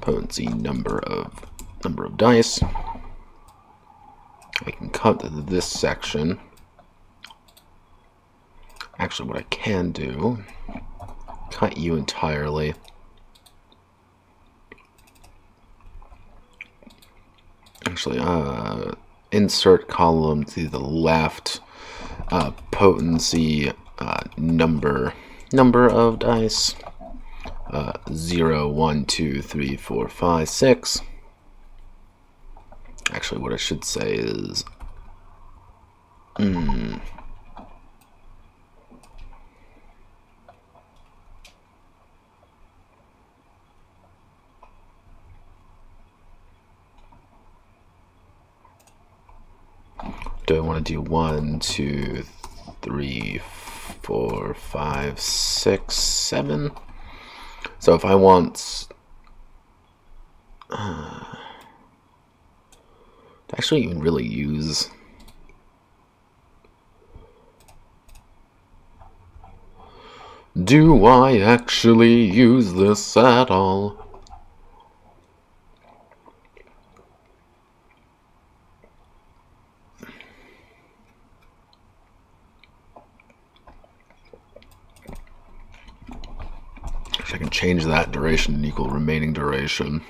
Potency number of number of dice. I can cut this section. Actually, what I can do, cut you entirely. Actually, uh, insert column to the left, uh, potency uh, number number of dice. Uh, 0, 1, 2, 3, 4, 5, 6. Actually, what I should say is. Hmm. Do I want to do one, two, three, four, five, six, seven? So if I want uh, to actually even really use Do I actually use this at all? Actually, I can change that duration equal remaining duration.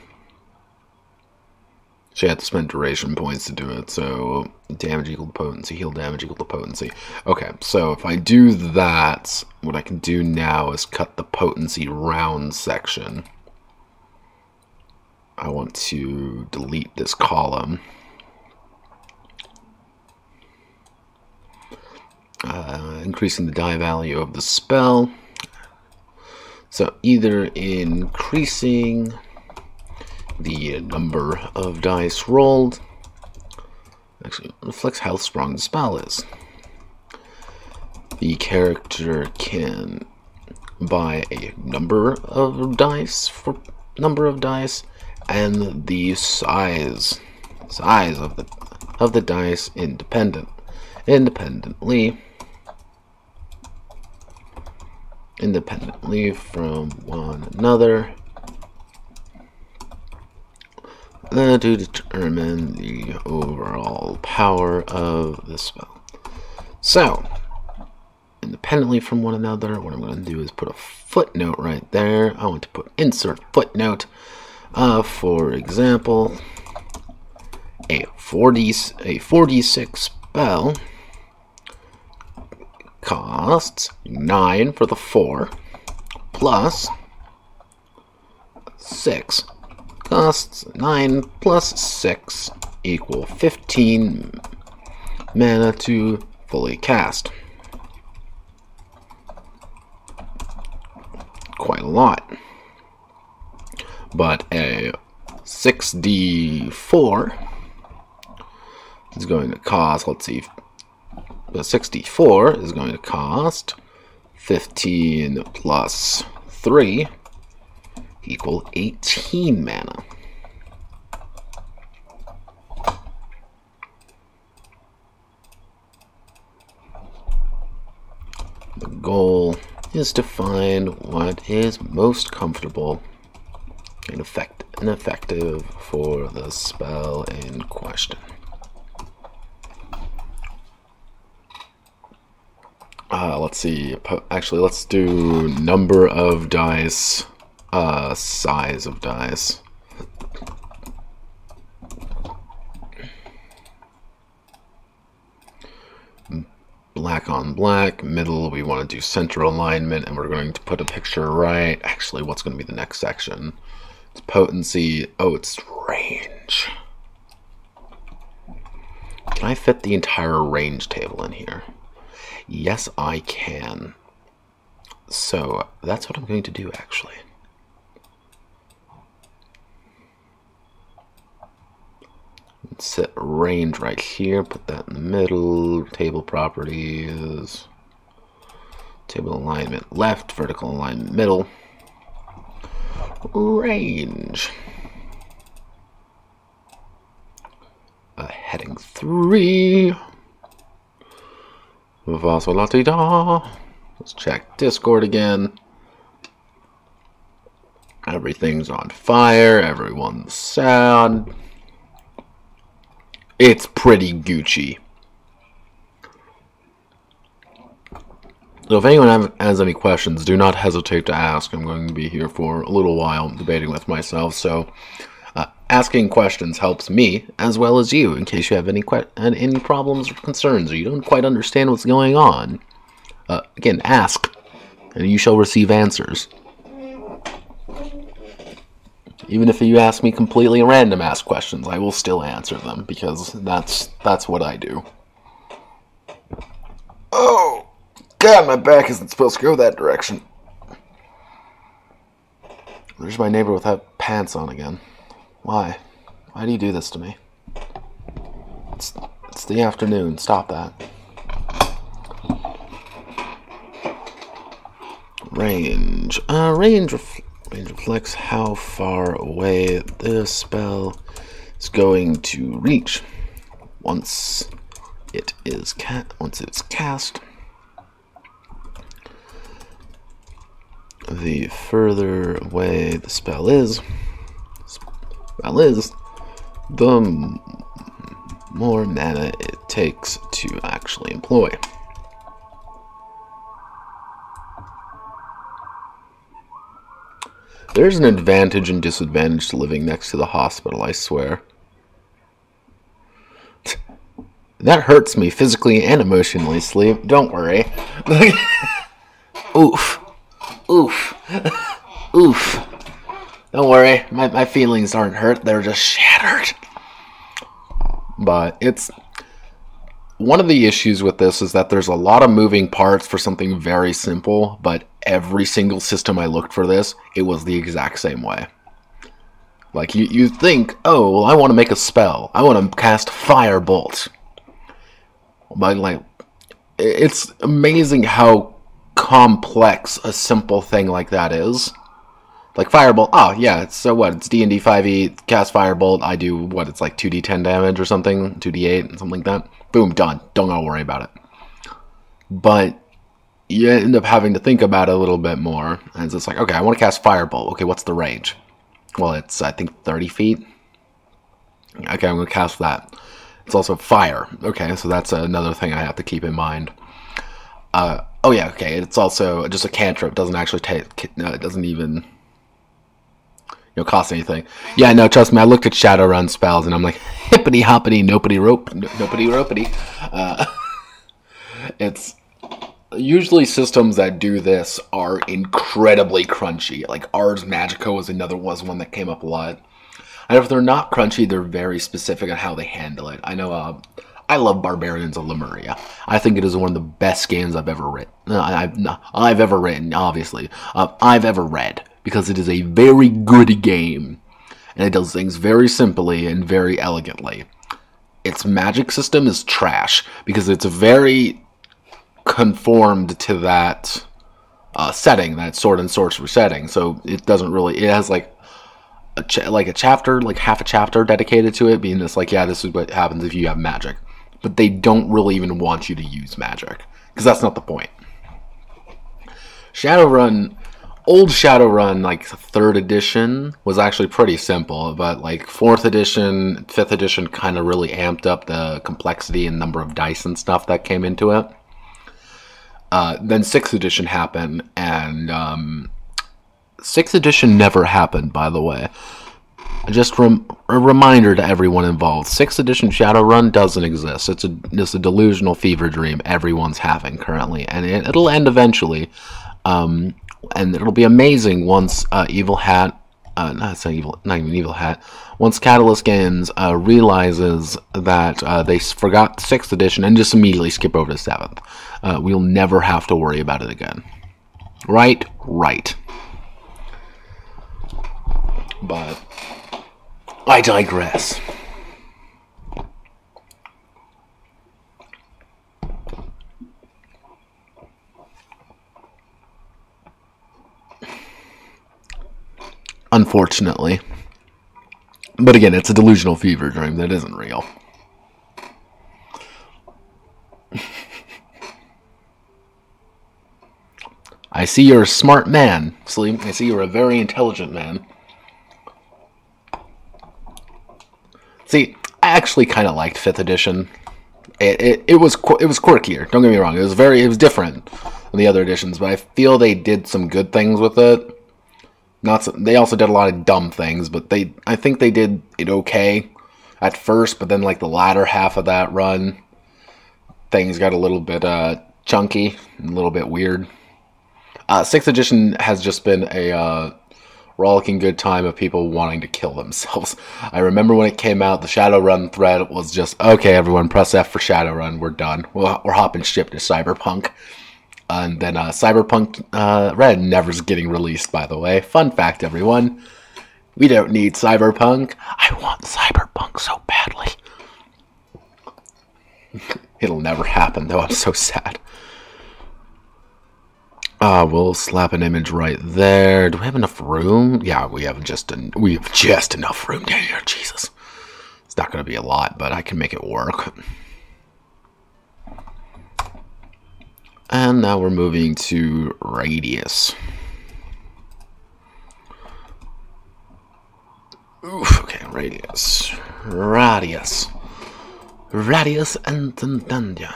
So you have to spend duration points to do it. So damage equal to potency, heal damage equal to potency. Okay, so if I do that, what I can do now is cut the potency round section. I want to delete this column. Uh, increasing the die value of the spell. So either increasing the number of dice rolled, actually reflects how strong the spell is. The character can buy a number of dice for number of dice and the size size of the of the dice independent independently independently from one another uh, to determine the overall power of the spell. So, independently from one another, what I'm going to do is put a footnote right there. I want to put insert footnote. Uh, for example, a 40 a 46 spell costs 9 for the 4 plus 6 costs 9 plus 6 equal 15 mana to fully cast. Quite a lot. But a 6d4 is going to cost, let's see, 64 is going to cost 15 plus 3 equal 18 mana. The goal is to find what is most comfortable and, effect and effective for the spell in question. Uh, let's see. Actually, let's do number of dice, uh, size of dice. Black on black, middle, we want to do center alignment, and we're going to put a picture right. Actually, what's going to be the next section? It's potency. Oh, it's range. Can I fit the entire range table in here? Yes, I can. So that's what I'm going to do actually. set range right here, put that in the middle, table properties, table alignment left, vertical alignment middle, range. Uh, heading three. Vasolatida. Let's check Discord again. Everything's on fire. Everyone's sad. It's pretty Gucci. So if anyone has any questions, do not hesitate to ask. I'm going to be here for a little while debating with myself. So uh, asking questions helps me as well as you in case you have any que- any problems or concerns or you don't quite understand what's going on. Uh, again, ask, and you shall receive answers. Even if you ask me completely random ask questions, I will still answer them because that's that's what I do. Oh, God, my back isn't supposed to go that direction. There's my neighbor without pants on again. Why? Why do you do this to me? It's, it's the afternoon. Stop that. Range. Uh, range, ref range reflects how far away the spell is going to reach. Once it is cat once it's cast, the further away the spell is, spell is, the more mana it takes to actually employ. There's an advantage and disadvantage to living next to the hospital, I swear. That hurts me physically and emotionally, Sleep. Don't worry. [laughs] Oof. Oof. [laughs] Oof. Don't worry, my, my feelings aren't hurt, they're just shattered. But it's one of the issues with this is that there's a lot of moving parts for something very simple, but every single system I looked for this, it was the exact same way. Like you, you think, oh, well, I want to make a spell. I want to cast firebolt. But like, it's amazing how complex a simple thing like that is. Like firebolt, oh yeah, so what? It's D and D five E. Cast firebolt. I do what? It's like two D ten damage or something, two D eight, something like that. Boom, done. Don't gotta worry about it. But you end up having to think about it a little bit more, and it's like, okay, I want to cast firebolt. Okay, what's the range? Well, it's I think thirty feet. Okay, I'm gonna cast that. It's also fire. Okay, so that's another thing I have to keep in mind. Uh, oh yeah, okay. It's also just a cantrip. Doesn't actually take. It doesn't even. You know, cost anything. Yeah, no, trust me. I looked at Shadowrun spells and I'm like, hippity hoppity, nopity rope, nopity ropity. Uh, [laughs] it's usually systems that do this are incredibly crunchy. Like Ars Magica was another was one that came up a lot. And if they're not crunchy, they're very specific on how they handle it. I know. Uh, I love Barbarians of Lemuria. I think it is one of the best games I've ever written. I've I've ever written, obviously. Uh, I've ever read because it is a very good game, and it does things very simply and very elegantly. Its magic system is trash because it's very conformed to that uh, setting, that sword and sorcery setting. So it doesn't really. It has like a cha- like a chapter, like half a chapter dedicated to it, being this like, yeah, this is what happens if you have magic. But they don't really even want you to use magic because that's not the point. Shadowrun, old Shadowrun, like third edition, was actually pretty simple, but like fourth edition, fifth edition, kind of really amped up the complexity and number of dice and stuff that came into it. Uh, then sixth edition happened, and um, sixth edition never happened, by the way. Just rem- a reminder to everyone involved: sixth edition Shadowrun doesn't exist. It's a it's a delusional fever dream everyone's having currently, and it, it'll end eventually. Um, and it'll be amazing once uh, Evil Hat, uh, not say Evil, not even Evil Hat, once Catalyst Games uh, realizes that uh, they forgot sixth edition and just immediately skip over to seventh. Uh, we'll never have to worry about it again. Right? Right. But I digress. Unfortunately. But again, it's a delusional fever dream that isn't real. I see you're a smart man, Sleep. I see you're a very intelligent man. See, I actually kind of liked fifth edition. It, it, it was it was quirkier. Don't get me wrong. It was very it was different than the other editions, but I feel they did some good things with it. Not so, they also did a lot of dumb things, but they I think they did it okay at first, but then like the latter half of that run, things got a little bit uh, chunky, a little bit weird. Uh, sixth edition has just been a uh, rollicking good time of people wanting to kill themselves. [laughs] I remember when it came out, the Shadowrun thread was just okay. Everyone, press F for Shadowrun. We're done. We're, we're hopping ship to Cyberpunk. And then uh, Cyberpunk uh, Red never's getting released, by the way. Fun fact, everyone. We don't need Cyberpunk. I want Cyberpunk so badly. [laughs] It'll never happen, though. I'm so sad. Uh, we'll slap an image right there. Do we have enough room? Yeah, we have just en- we have just enough room down here. Jesus, it's not going to be a lot, but I can make it work. And now we're moving to radius. Oof, okay, radius. Radius. Radius and Tantandia.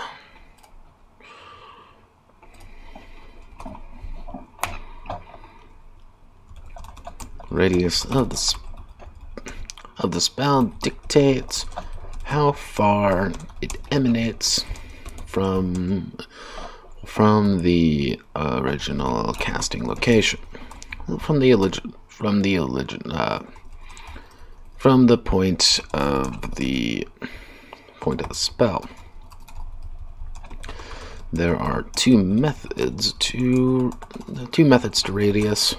Radius of the, of the spell dictates how far it emanates from from the original casting location. from the illegit from the illegit uh, from the point of the point of the spell. There are two methods to two methods to radius.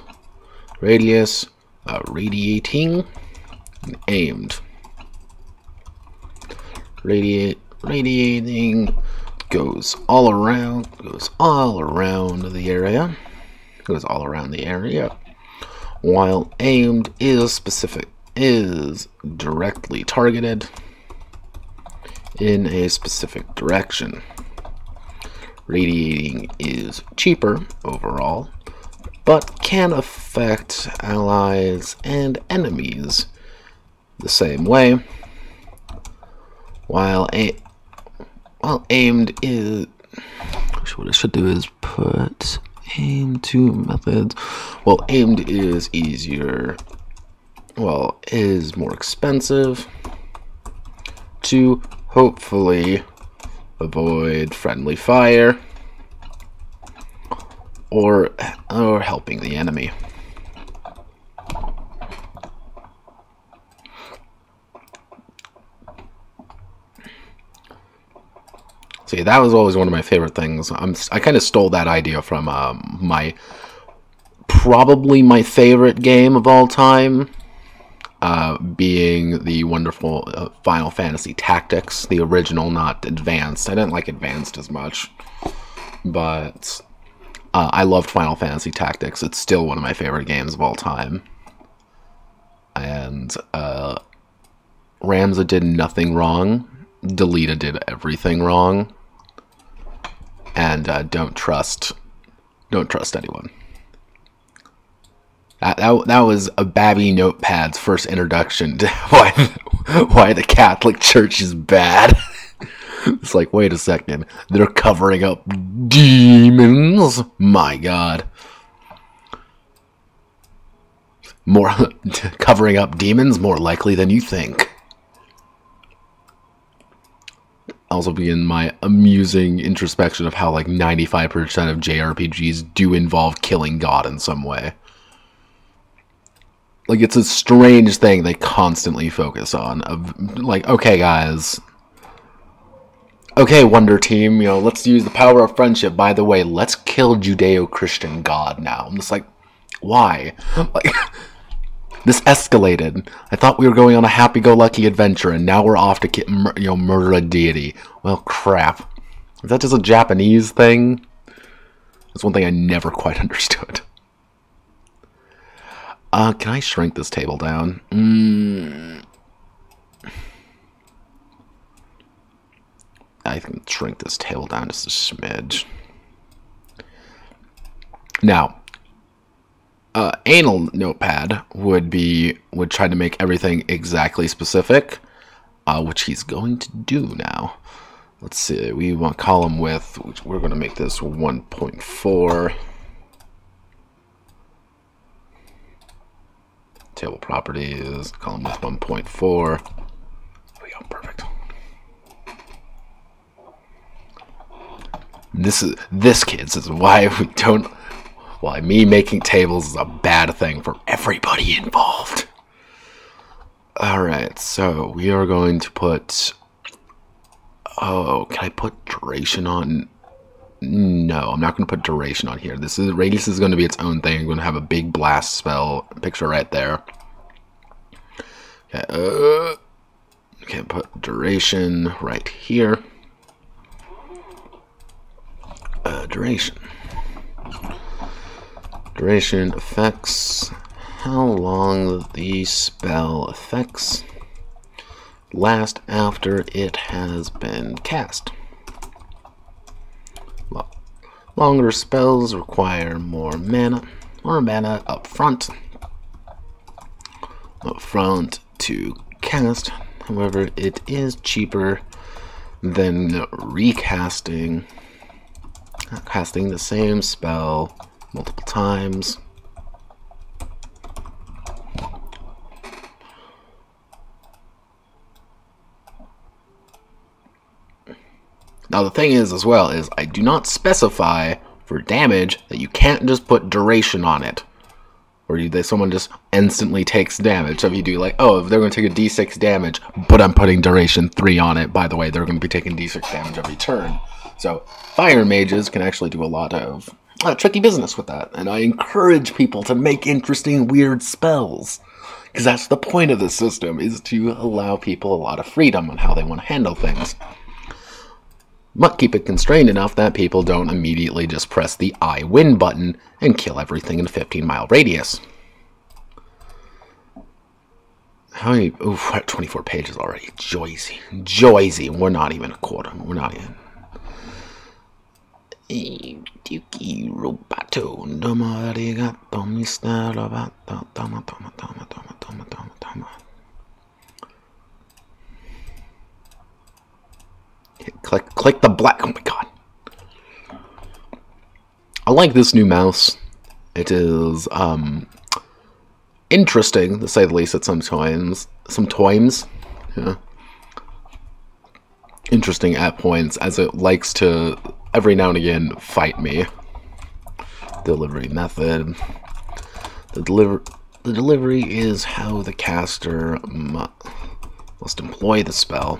Radius, uh, radiating, and aimed. Radiate, radiating goes all around, goes all around the area, goes all around the area, while aimed is specific, is directly targeted in a specific direction. Radiating is cheaper overall, but can affect allies and enemies the same way. While a while aimed is what I should do is put aim to methods. Well, aimed is easier. Well, is more expensive to hopefully avoid friendly fire or or helping the enemy. That was always one of my favorite things. I'm, I kind of stole that idea from um, my probably my favorite game of all time, uh, being the wonderful uh, Final Fantasy Tactics, the original, not Advanced. I didn't like Advanced as much, but uh, I loved Final Fantasy Tactics. It's still one of my favorite games of all time. And uh, Ramza did nothing wrong. Delita did everything wrong. And uh, don't trust, don't trust anyone. That, that, that was a Babby Notepad's first introduction to [laughs] why why the Catholic Church is bad. [laughs] it's like, wait a second, they're covering up demons. My God, more [laughs] covering up demons more likely than you think. Also, begin my amusing introspection of how like 95% of JRPGs do involve killing God in some way. Like it's a strange thing they constantly focus on. Of like, okay, guys. Okay, Wonder Team, you know, let's use the power of friendship. By the way, let's kill Judeo-Christian God now. I'm just like, why? [laughs] Like, this escalated. I thought we were going on a happy-go-lucky adventure, and now we're off to get, you know, murder a deity. Well, crap. Is that just a Japanese thing? That's one thing I never quite [laughs] understood. Uh, can I shrink this table down? Mm. I can shrink this table down just a smidge. Now, uh, anal notepad would be would try to make everything exactly specific, uh, which he's going to do now. Let's see. We want column width, we're going to make this 1.4. Table properties, column width 1.4. There we go, perfect. This is this kids is why we don't why me making tables is a bad thing for everybody involved. Alright, so we are going to put Oh, can I put duration on? No, I'm not going to put duration on here. This is radius is going to be its own thing. I'm going to have a big blast spell picture right there. Okay, uh, okay, put duration right here. Uh, duration. Duration affects how long the spell affects last after it has been cast. Longer spells require more mana, more mana up front. Up front to cast, however, it is cheaper than recasting, casting the same spell multiple times. Now the thing is as well is I do not specify for damage that you can't just put duration on it. Or you, they, someone just instantly takes damage. So if you do like, oh, if they're going to take a d6 damage, but I'm putting duration 3 on it, by the way, they're going to be taking d6 damage every turn. So fire mages can actually do a lot of tricky business with that. And I encourage people to make interesting, weird spells. Because that's the point of the system, is to allow people a lot of freedom on how they want to handle things. But keep it constrained enough that people don't immediately just press the I win button and kill everything in a 15 mile radius. How many? Oof, we're at 24 pages already. Joyzy. Joyzy. We're not even a quarter. We're not even. Yuki Robato, Doma Arigato, Mr. Roboto, Toma, Toma, Toma, Toma, Toma, Toma, Toma. Click, click the black. Oh my god. I like this new mouse. It is um interesting to say the least at some times. Some times, yeah. Interesting at points as it likes to every now and again fight me. Delivery method. The deliver the delivery is how the caster mu must employ the spell.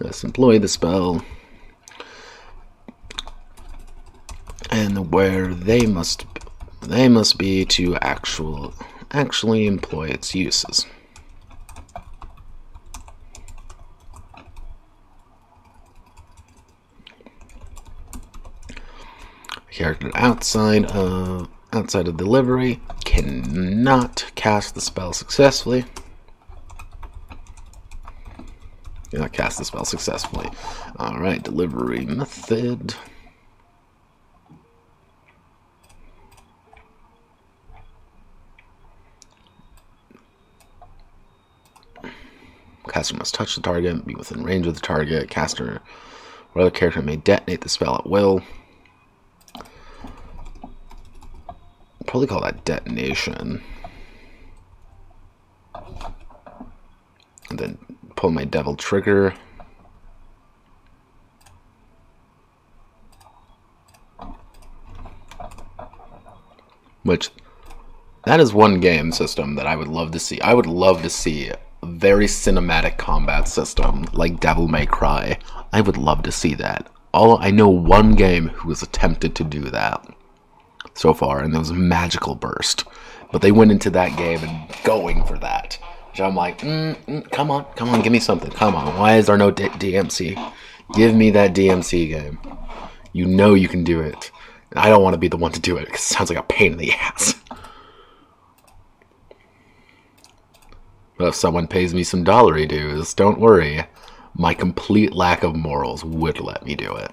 Let's employ the spell. And where they must they must be to actual actually employ its uses. Character outside of outside of delivery cannot cast the spell successfully. Cannot cast the spell successfully. Alright, delivery method. Caster must touch the target, be within range of the target. Caster or other character may detonate the spell at will. Probably call that detonation. And then pull my devil trigger. Which that is one game system that I would love to see. I would love to see a very cinematic combat system like Devil May Cry. I would love to see that. All I know one game who has attempted to do that so far, and it was a Magical Burst. But they went into that game and going for that. Which I'm like, mm, mm, come on, come on, give me something. Come on. Why is there no D- DMC? Give me that DMC game. You know you can do it. And I don't want to be the one to do it because it sounds like a pain in the [laughs] ass. But if someone pays me some dollary dues, don't worry. My complete lack of morals would let me do it.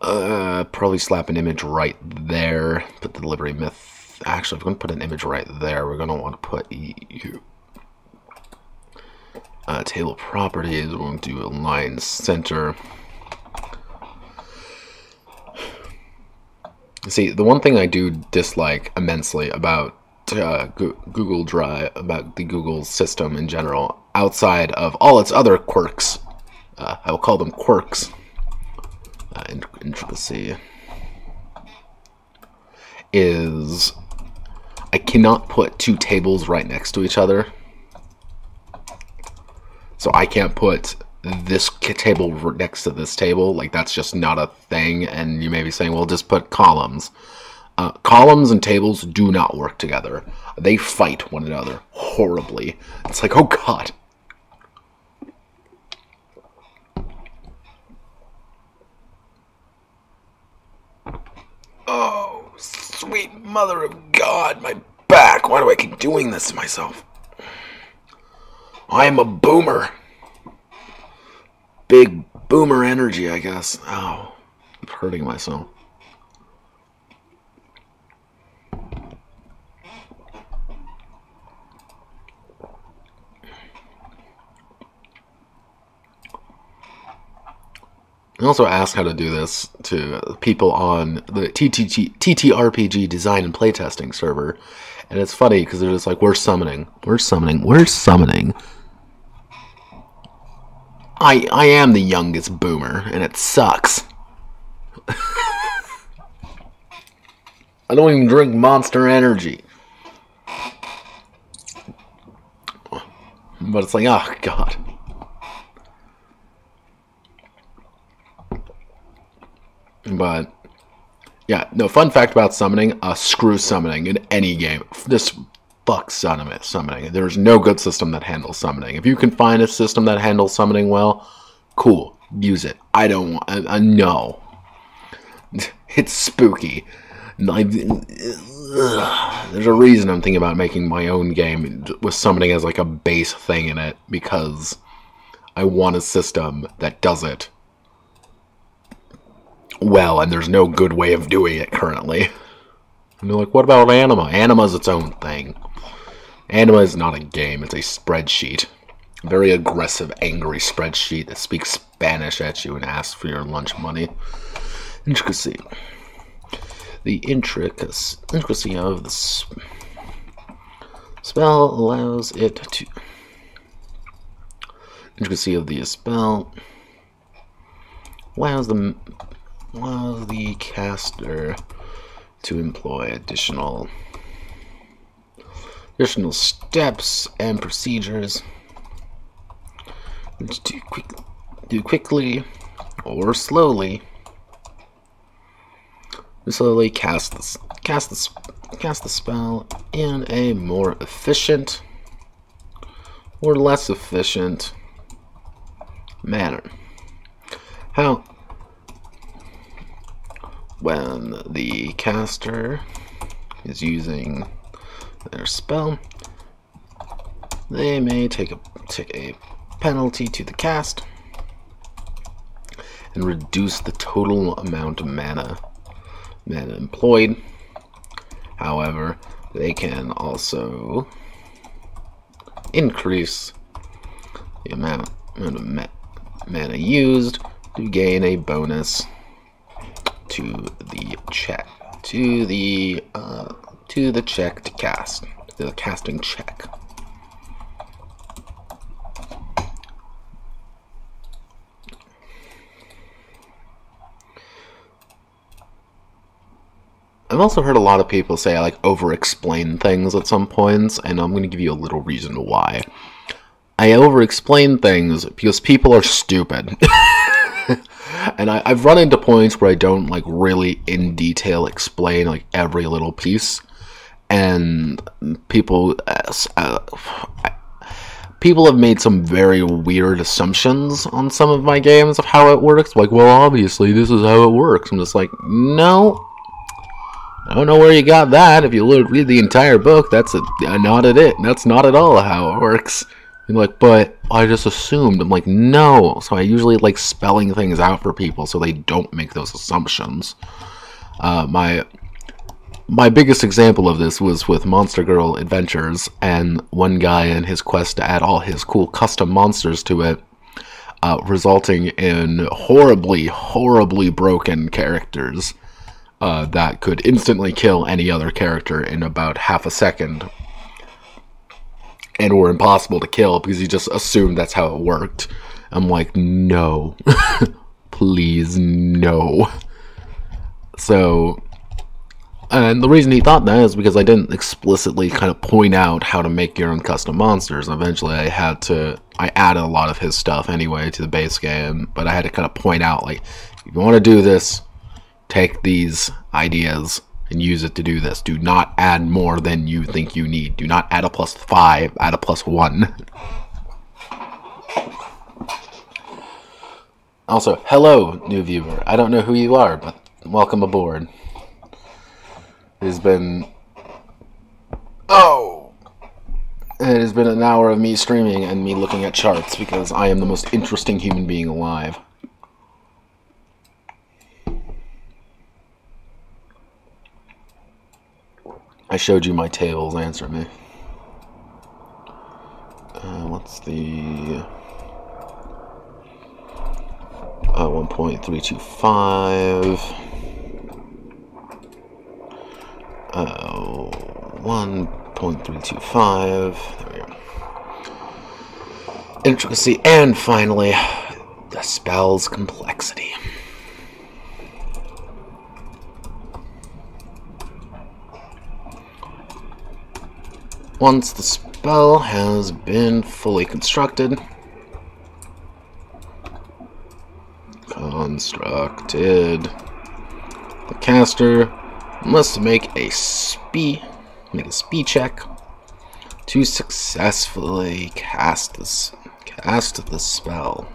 Uh, probably slap an image right there. Put the delivery myth. Actually, we're going to put an image right there, we're going to want to put EU. Uh, table properties, we're going to do align center. See, the one thing I do dislike immensely about uh, Google Drive, about the Google system in general, outside of all its other quirks, uh, I will call them quirks, uh, intricacy, is I cannot put two tables right next to each other. So I can't put this table next to this table. Like, that's just not a thing. And you may be saying, well, just put columns. Uh, columns and tables do not work together. They fight one another horribly. It's like, oh god. Oh, sweet mother of God, my back. Why do I keep doing this to myself? I am a boomer. Big boomer energy, I guess. Oh, I'm hurting myself. I also asked how to do this to people on the TTG, TTRPG design and playtesting server. And it's funny because they're just like, we're summoning. We're summoning. We're summoning. I, I am the youngest boomer, and it sucks. [laughs] I don't even drink Monster Energy. But it's like, oh god. But yeah, no fun fact about summoning, uh screw summoning in any game. This fuck summoning summoning. There's no good system that handles summoning. If you can find a system that handles summoning well, cool. Use it. I don't want no. [laughs] It's spooky. Ugh. [sighs] There's a reason I'm thinking about making my own game with summoning as like a base thing in it because I want a system that does it well, and there's no good way of doing it currently. And they're like, what about Anima? Anima's its own thing. Anima is not a game, it's a spreadsheet. A very aggressive, angry spreadsheet that speaks Spanish at you and asks for your lunch money. Intricacy. The intricacy, intricacy of the spell allows it to. Intricacy of the spell allows the allows the caster to employ additional additional steps and procedures to quick, do quickly or slowly slowly cast the, cast the, cast the spell in a more efficient or less efficient manner. How when the caster is using their spell, they may take a take a penalty to the cast and reduce the total amount of mana mana employed. However, they can also increase the amount, amount of ma mana used to gain a bonus to the check to the uh, to the check to cast to the casting check. I've also heard a lot of people say I like over explain things at some points, and I'm going to give you a little reason why. I over explain things because people are stupid. [laughs] and I, have run into points where I don't like really in detail explain like every little piece, and people uh, people have made some very weird assumptions on some of my games of how it works. Like, well, obviously this is how it works. I'm just like, no. I don't know where you got that. If you read the entire book, that's a, not it. That's not at all how it works. You're like, but I just assumed. I'm like, no. So I usually like spelling things out for people so they don't make those assumptions. Uh, my my biggest example of this was with Monster Girl Adventures, and one guy in his quest to add all his cool custom monsters to it, uh, resulting in horribly, horribly broken characters uh, that could instantly kill any other character in about half a second and were impossible to kill because he just assumed that's how it worked. I'm like, no, [laughs] please, no. So, and the reason he thought that is because I didn't explicitly kind of point out how to make your own custom monsters. Eventually, I had to, I added a lot of his stuff anyway to the base game, but I had to kind of point out, like, if you want to do this, take these ideas and use it to do this. Do not add more than you think you need. Do not add a plus 5, add a plus 1. Also, hello, new viewer. I don't know who you are, but welcome aboard. It has been... Oh! It has been an hour of me streaming and me looking at charts because I am the most interesting human being alive. I showed you my tables, answer me. Uh, what's the... Uh, 1.325... Uh, 1.325... There we go. Intricacy, and finally, the spell's complexity. Once the spell has been fully constructed, constructed, the caster must make a spee, make a spee check to successfully cast this cast the spell.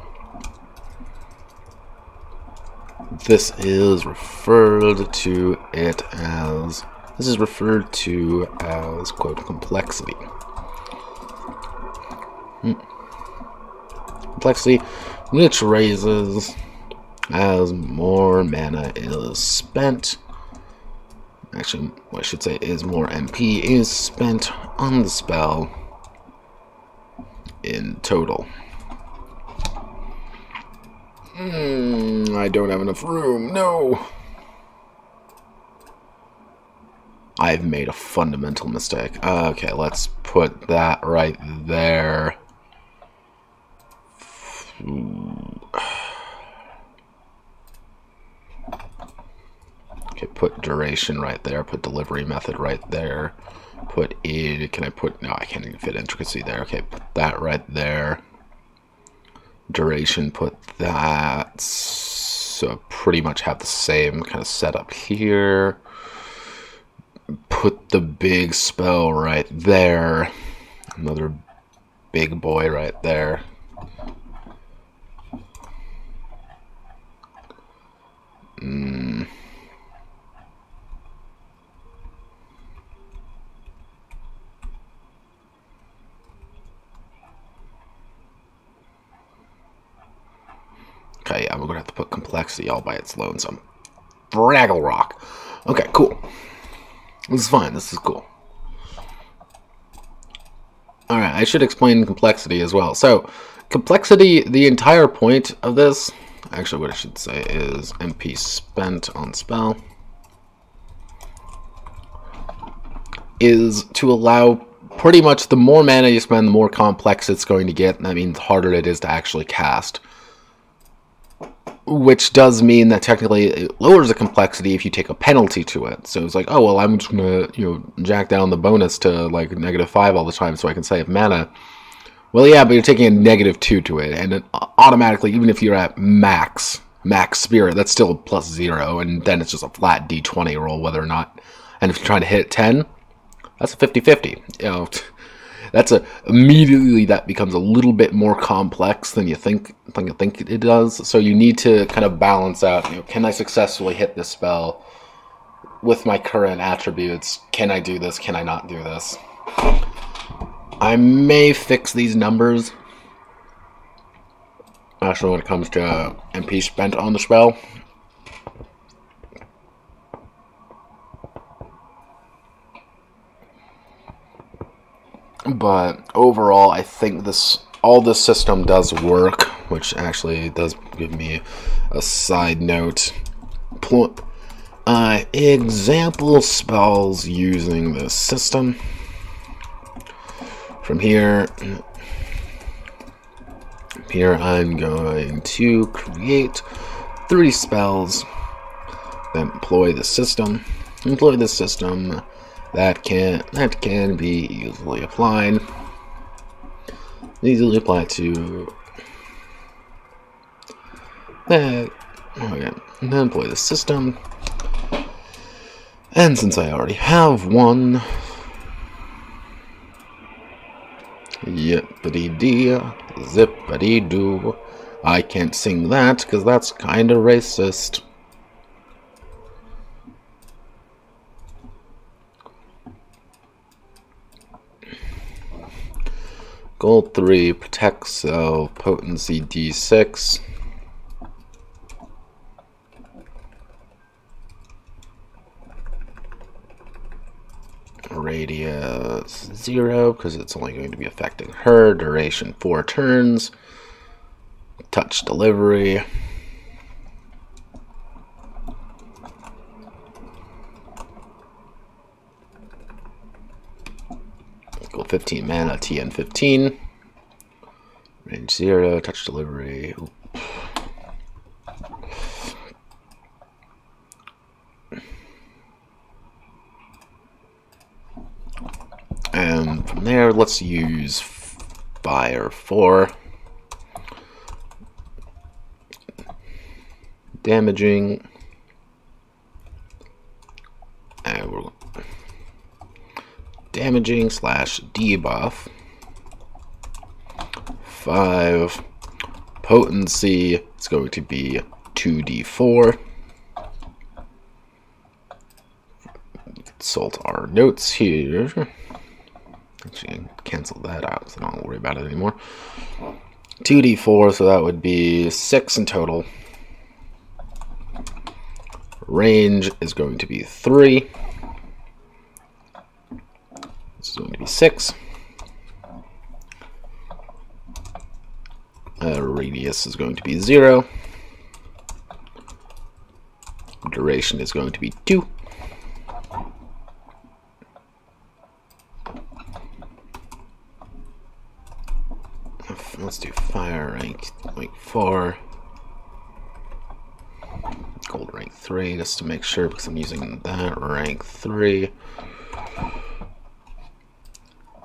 This is referred to it as this is referred to as quote complexity. Hmm. Complexity, which raises as more mana is spent. Actually, what I should say is more MP is spent on the spell in total. Mm, I don't have enough room. No. I've made a fundamental mistake. Okay, let's put that right there. Okay, put duration right there. Put delivery method right there. Put in. Can I put? No, I can't even fit intricacy there. Okay, put that right there. Duration. Put that. So pretty much have the same kind of setup here. The big spell right there. Another big boy right there. Mm. Okay, we're gonna have to put complexity all by its lonesome. Braggle Rock. Okay, cool. This is fine. This is cool. Alright, I should explain complexity as well. So, complexity, the entire point of this, actually what I should say is MP spent on spell, is to allow pretty much the more mana you spend, the more complex it's going to get, and that means harder it is to actually cast which does mean that technically it lowers the complexity if you take a penalty to it. So it's like, oh well, I'm just gonna you know jack down the bonus to like negative five all the time so I can save mana. Well, yeah, but you're taking a negative two to it, and it uh, automatically, even if you're at max max spirit, that's still plus zero, and then it's just a flat d20 roll whether or not. And if you're trying to hit 10, that's a 50-50. You know that's a immediately that becomes a little bit more complex than you think than you think it does. So you need to kind of balance out. You know, can I successfully hit this spell with my current attributes? Can I do this? Can I not do this? I may fix these numbers. Actually, when it comes to uh, MP spent on the spell, but overall i think this all this system does work which actually does give me a side note. Uh, example spells using this system. From here here i'm going to create three spells that employ the system. Employ the system that can that can be easily applied. Easily applied to that oh okay and then employ the system. And since I already have one yippity dee zippity doo I can't sing that because that's kinda racist Gold 3, Protect Cell, Potency D6. Radius 0, because it's only going to be affecting her. Duration 4 turns. Touch Delivery. Equal 15 mana, TN 15. Range 0, touch delivery. Oop. And from there. Let's use fire 4. Damaging. And we're damaging slash debuff. 5. Potency is going to be 2d4. Consult our notes here. Actually, cancel that out so I don't worry about it anymore. 2d4, so that would be 6 in total. Range is going to be 3. This is going to be 6. Uh, radius is going to be 0. Duration is going to be 2. Let's do fire rank rank 4. Gold rank 3, just to make sure, because I'm using that. Rank 3.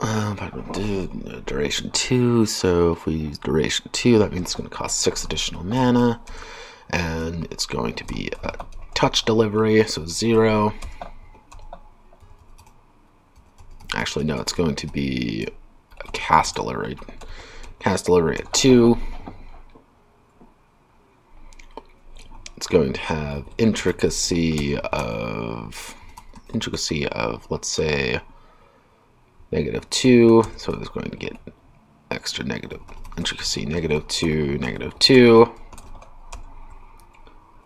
Uh, do duration 2, so if we use duration 2, that means it's going to cost 6 additional mana. And it's going to be a touch delivery, so 0. Actually, no, it's going to be a cast delivery. Cast delivery at 2. It's going to have intricacy of intricacy of let's say negative 2 so it's going to get extra negative intricacy negative 2 negative 2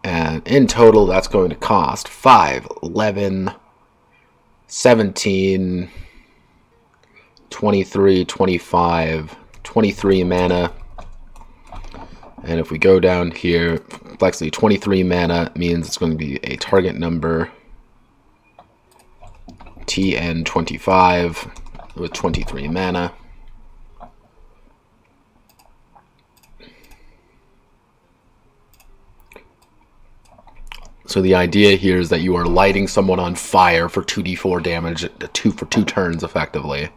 and in total that's going to cost 5 11 17 23 25 23 mana. And if we go down here complexity 23 mana means it's going to be a target number. TN25 with 23 mana. So the idea here is that you are lighting someone on fire for 2d4 damage, two for two turns effectively,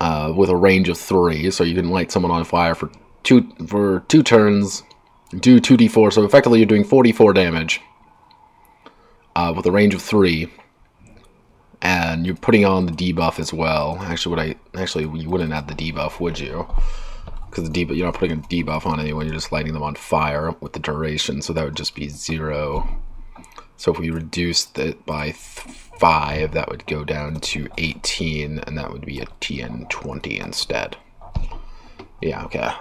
uh, with a range of three. So you can light someone on fire for two for two turns, do 2d4. So effectively, you're doing 44 damage uh, with a range of three and you're putting on the debuff as well. Actually, what I actually you wouldn't add the debuff, would you? Because the debuff you're not putting a debuff on anyone. You're just lighting them on fire with the duration, so that would just be zero. So if we reduced it by five, that would go down to 18, and that would be a TN 20 instead. Yeah, okay.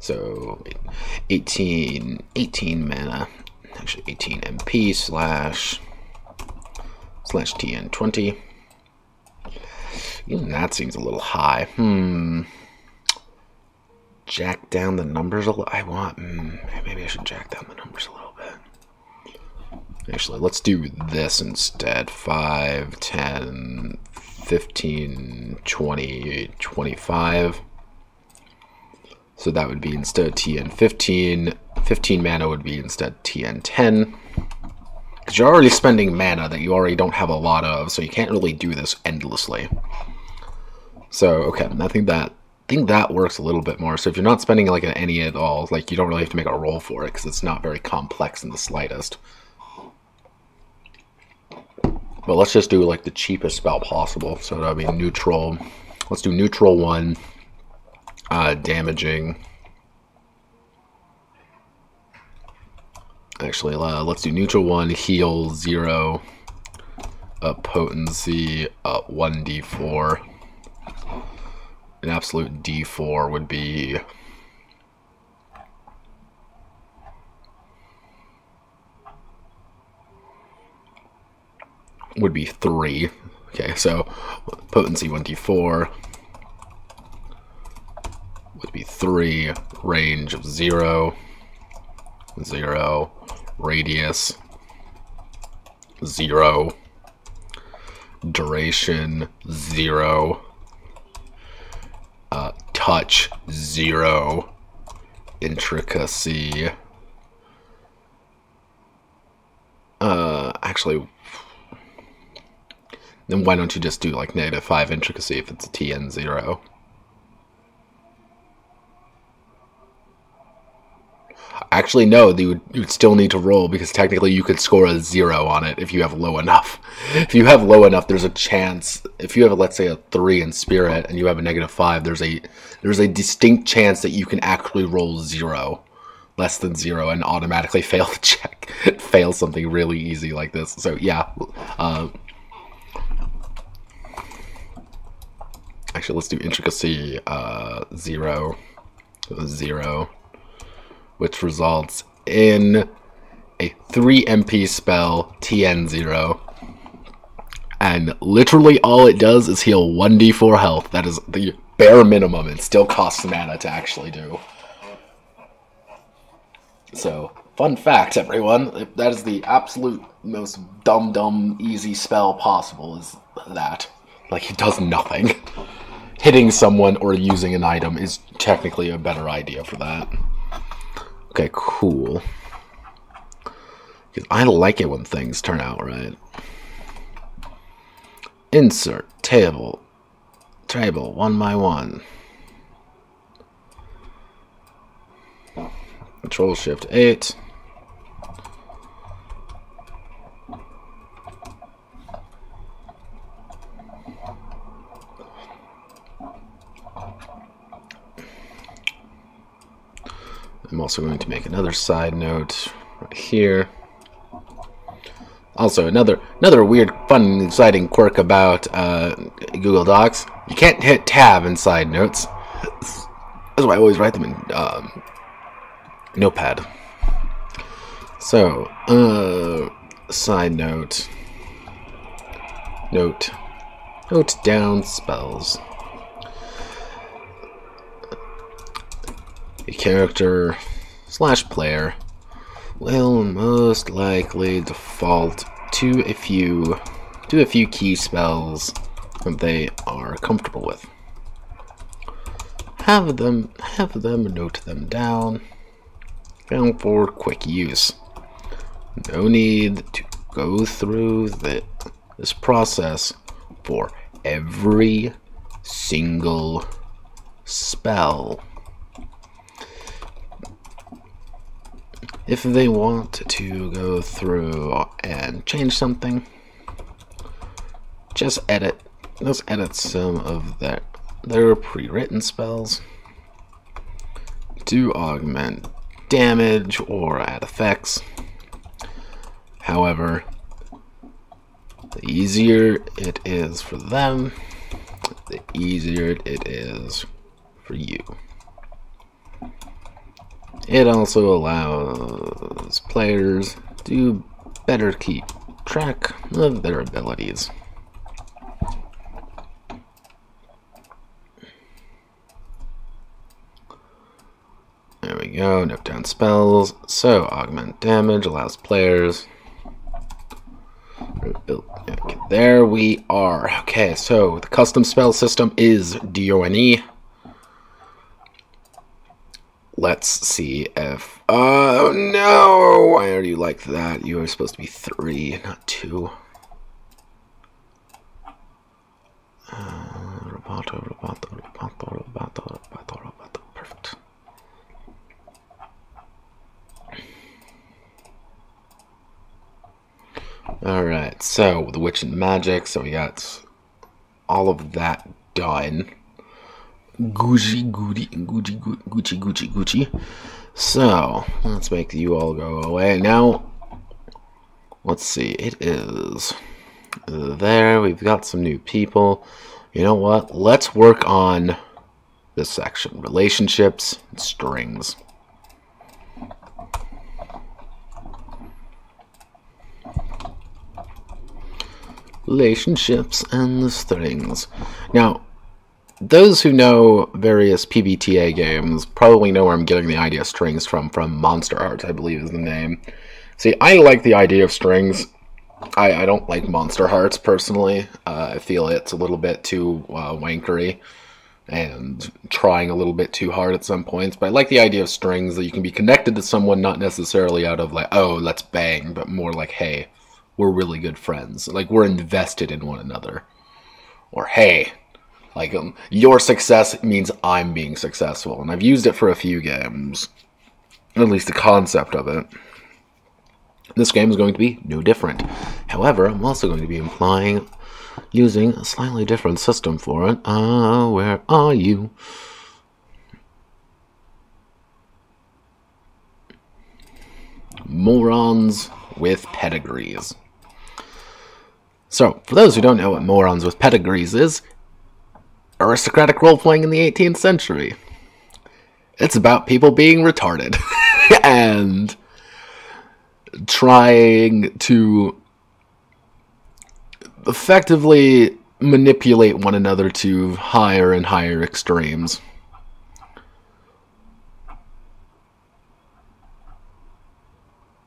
So 18, 18 mana, actually 18 MP slash slash TN20. Even that seems a little high. Hmm. Jack down the numbers a little. I want. Hmm, maybe I should jack down the numbers a little bit. Actually, let's do this instead. 5, 10, 15, 20, 25. So that would be instead of TN 15, 15 mana would be instead TN 10. Because you're already spending mana that you already don't have a lot of, so you can't really do this endlessly. So, okay, I think that I think that works a little bit more. So if you're not spending like an any at all, like you don't really have to make a roll for it because it's not very complex in the slightest. But let's just do like the cheapest spell possible. So that would be neutral. Let's do neutral one, uh, damaging. Actually, uh, let's do neutral one, heal zero, uh, potency uh, 1d4. An absolute d4 would be would be 3. Okay, so potency 1d4 would be 3, range of 0, 0, radius 0, duration 0, uh, touch 0, intricacy. Uh, actually, Then why don't you just do like negative 5 intricacy if it's a TN0? Actually, no, you would, still need to roll because technically you could score a zero on it if you have low enough. If you have low enough, there's a chance. If you have, let's say, a three in spirit and you have a negative five, there's a there's a distinct chance that you can actually roll zero, less than zero, and automatically [laughs] fail the check, fail something really easy like this. So yeah. Uh, actually, let's do intricacy uh, zero, zero which results in a 3 MP spell TN0. And literally all it does is heal 1d4 health. That is the bare minimum. It still costs mana to actually do. So, fun fact, everyone. That is the absolute most dumb, dumb, easy spell possible, is that. Like, it does nothing. [laughs] Hitting someone or using an item is technically a better idea for that. Okay, cool. I like it when things turn out right. Insert table. Table, one by one. Control Shift 8. I'm also going to make another side note right here. Also, another another weird, fun, exciting quirk about uh, Google Docs: you can't hit Tab in side notes. That's why I always write them in um, Notepad. So, uh, side note, note, note down spells. A character slash player will most likely default to a few to a few key spells that they are comfortable with. Have them have them note them down down for quick use. No need to go through the, this process for every single spell. If they want to go through and change something, just edit, let's edit some of their, their pre-written spells to augment damage or add effects. However, the easier it is for them, the easier it is for you. It also allows players to better keep track of their abilities. There we go, note down spells. So, augment damage allows players. Okay, oh, there we are. Okay, so the custom spell system is DONE. Let's see if... Oh, no! Why are you like that? You are supposed to be three, not two. Uh, roboto, roboto, roboto, roboto, roboto, roboto. Perfect. Alright, so the witch and magic, so we got all of that done. Gucci, Gucci, Gucci, Gucci, Gucci, Gucci. So, let's make you all go away. Now, let's see, it is uh, there. We've got some new people. You know what? Let's work on this section. Relationships, strings. Relationships and the strings. Now, those who know various PBTA games probably know where I'm getting the idea of strings from, from Monsterhearts, I believe is the name. See, I like the idea of strings. I, I don't like Monsterhearts, personally. Uh, I feel it's a little bit too uh, wankery and trying a little bit too hard at some points. But I like the idea of strings, that you can be connected to someone not necessarily out of like, oh, let's bang, but more like, hey, we're really good friends. Like we're invested in one another. Or hey, like um, your success means I'm being successful, and I've used it for a few games. At least the concept of it. This game is going to be no different. However, I'm also going to be implying using a slightly different system for it. Ah, uh, where are you? Morons with pedigrees. So, for those who don't know what morons with pedigrees is, aristocratic role playing in the 18th century. It's about people being retarded [laughs] and trying to effectively manipulate one another to higher and higher extremes.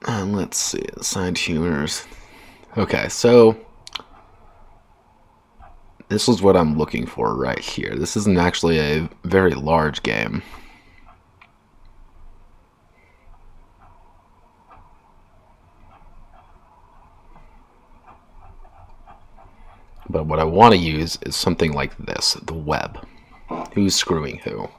And let's see, assigned humors. Okay, so this is what I'm looking for right here. This isn't actually a very large game. But what I want to use is something like this, the web. Who's screwing who?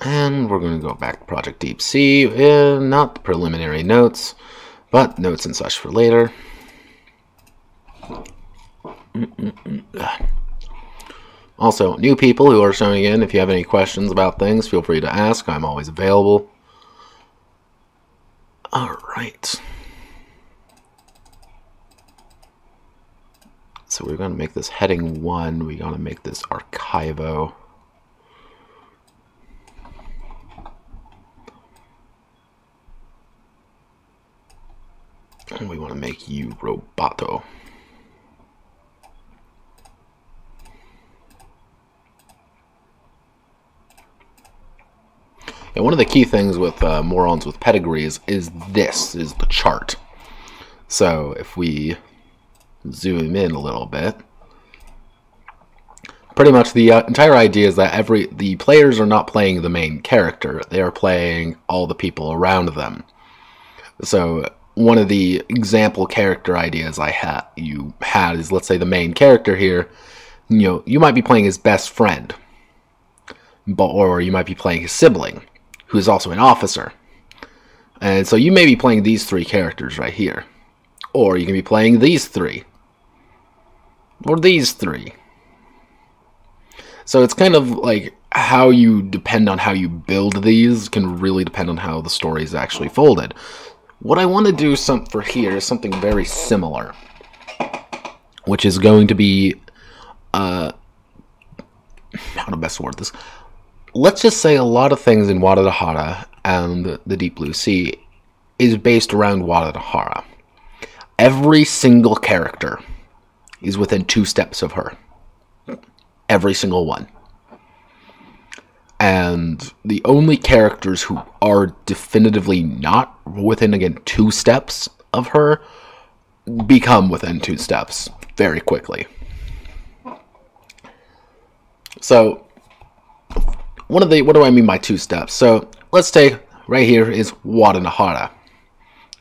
And we're going to go back to Project Deep Sea, uh, not the preliminary notes, but notes and such for later. Also, new people who are showing in, if you have any questions about things, feel free to ask. I'm always available. Alright. So we're going to make this heading 1. We're going to make this archivo. And we want to make you Roboto. And one of the key things with uh, morons with pedigrees is this, is the chart. So if we zoom in a little bit, pretty much the uh, entire idea is that every the players are not playing the main character; they are playing all the people around them. So one of the example character ideas I had you had is let's say the main character here, you know, you might be playing his best friend, but or you might be playing his sibling, who is also an officer. And so you may be playing these three characters right here. Or you can be playing these three. Or these three. So it's kind of like how you depend on how you build these can really depend on how the story is actually folded. What I want to do some for here is something very similar, which is going to be, uh, how to best word this. Let's just say a lot of things in Wadanohara and the Deep Blue Sea is based around Wadanohara. Every single character is within two steps of her. Every single one and the only characters who are definitively not within again two steps of her become within two steps very quickly. So one of the what do I mean by two steps? So let's take right here is Wadanohara.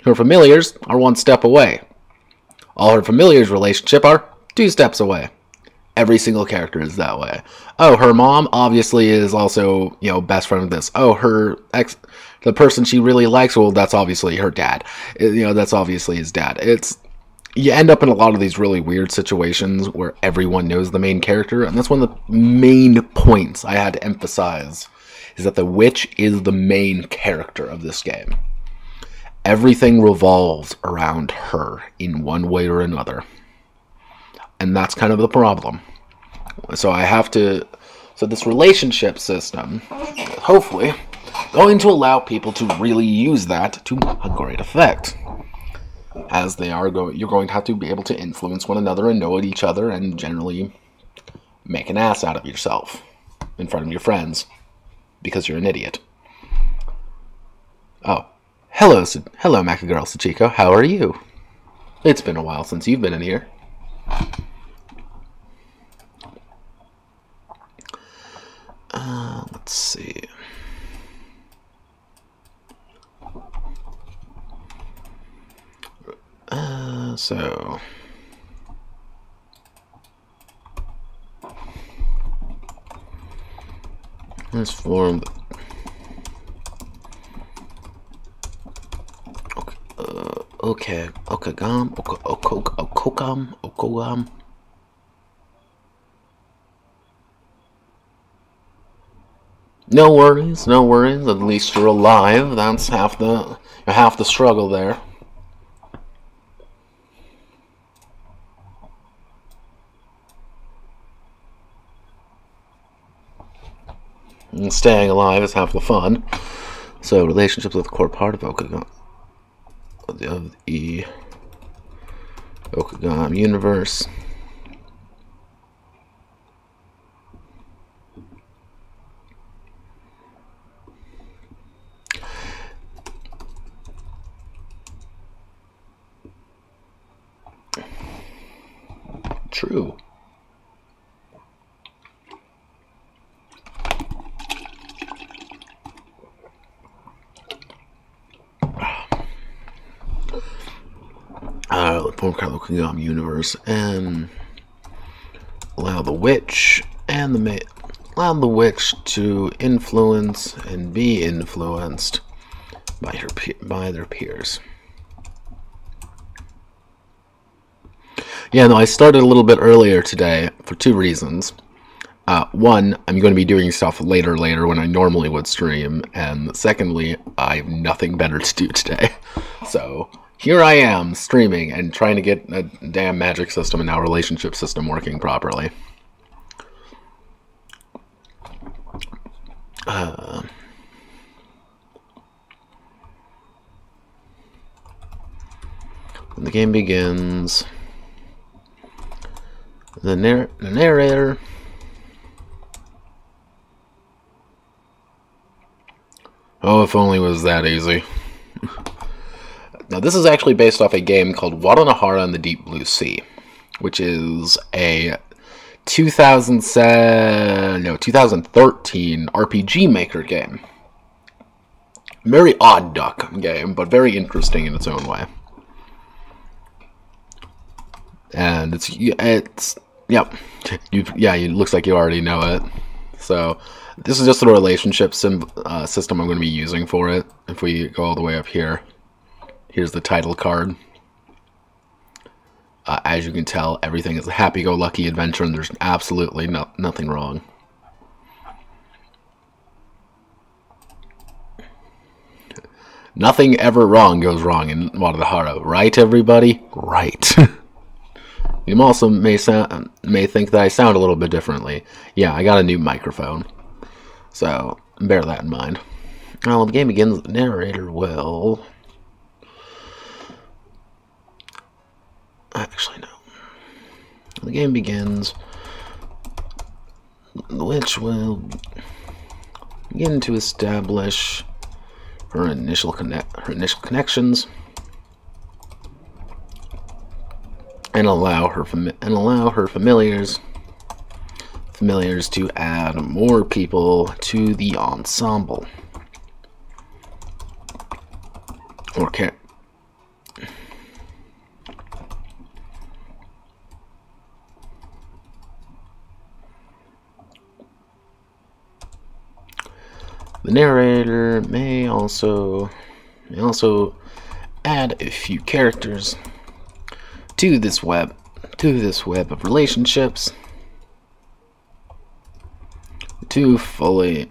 Her familiars are one step away. All her familiars relationship are two steps away every single character is that way. Oh, her mom obviously is also, you know, best friend of this. Oh, her ex, the person she really likes, well, that's obviously her dad. Uh, you know, that's obviously his dad. It's, you end up in a lot of these really weird situations where everyone knows the main character, and that's one of the main points I had to emphasize is that the witch is the main character of this game. Everything revolves around her in one way or another and that's kind of the problem. So I have to. So this relationship system, hopefully, going to allow people to really use that to a great effect. As they are going, you're going to have to be able to influence one another and know each other, and generally make an ass out of yourself in front of your friends because you're an idiot. Oh, hello, hello, Maca Girl Sachiko. How are you? It's been a while since you've been in here. Uh, let's see. Uh, so. this form. Okay, uh, okay, Okagam, Okokam, Okogam, No worries, no worries. At least you're alive. That's half the half the struggle there. And staying alive is half the fun. So relationships with the core part of Okegom of the Okegom universe. True. uh, form Carlo Kingdom universe and allow the witch and the allow the witch to influence and be influenced by her by their peers. Yeah, no, I started a little bit earlier today for two reasons. Uh, one, I'm going to be doing stuff later, later when I normally would stream, and secondly, I have nothing better to do [laughs] today. So here I am streaming and trying to get a damn magic system and now relationship system working properly. Uh, when the game begins, the, narr the narrator Oh, if only it was that easy. Now, this is actually based off a game called Wadanohara in the Deep Blue Sea, which is a 2007, no, 2013 RPG Maker game. Very odd duck game, but very interesting in its own way. And it's it's yep, you yeah, it looks like you already know it. So this is just the relationship uh, system I'm going to be using for it. If we go all the way up here. Here's the title card. Uh, as you can tell, everything is a happy-go-lucky adventure, and there's absolutely no, nothing wrong. Nothing ever wrong goes wrong in Wadanohara, right, everybody? Right. [laughs] you also may sound, may think that I sound a little bit differently. Yeah, I got a new microphone, so bear that in mind. Well, the game begins. The narrator will Actually, no. The game begins. The witch will begin to establish her initial connect her initial connections and allow her and allow her familiars familiars to add more people to the ensemble. Can The narrator may also may also add a few characters to this web to this web of relationships to fully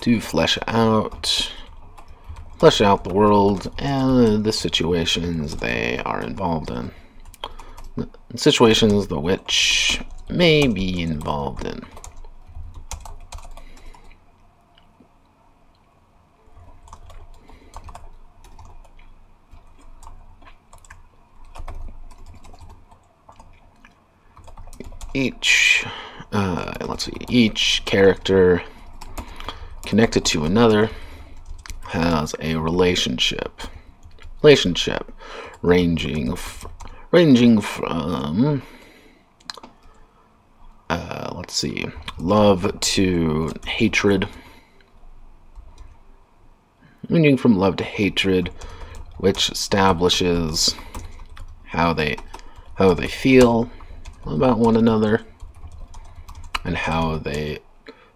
to flesh out flesh out the world and the situations they are involved in. The situations the witch may be involved in. Each uh, let's see each character connected to another has a relationship relationship ranging ranging from uh, let's see love to hatred ranging from love to hatred which establishes how they how they feel about one another and how they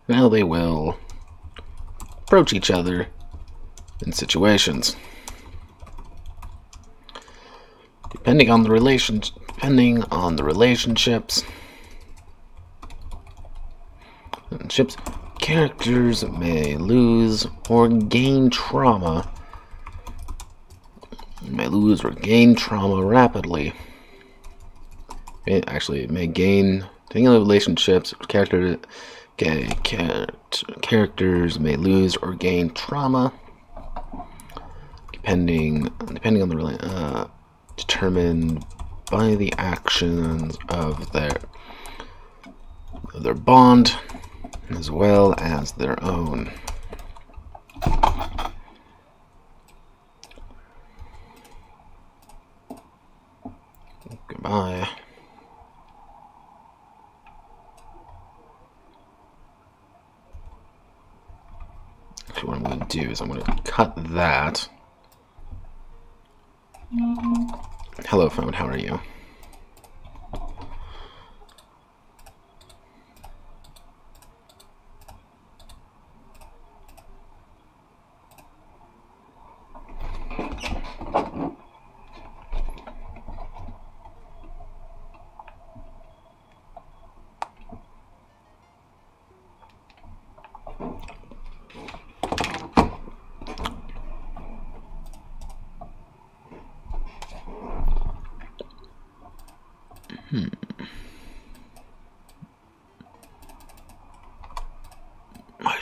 how they will approach each other in situations. Depending on the relations depending on the relationships ships characters may lose or gain trauma may lose or gain trauma rapidly. It actually may gain on relationships character characters may lose or gain trauma depending depending on the uh, determined by the actions of their of their bond as well as their own. Goodbye. Actually, what I'm going to do is I'm going to cut that. Hello, phone. How are you?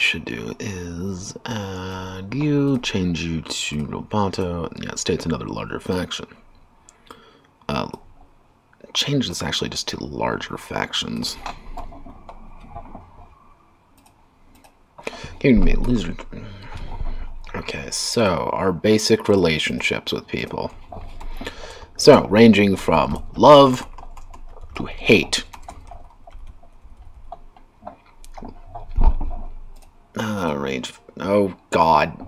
should do is add you, change you to and it states another larger faction. Uh, change this actually just to larger factions. Giving me loser. Okay, so our basic relationships with people. So, ranging from love to hate. Uh, range. Oh, God.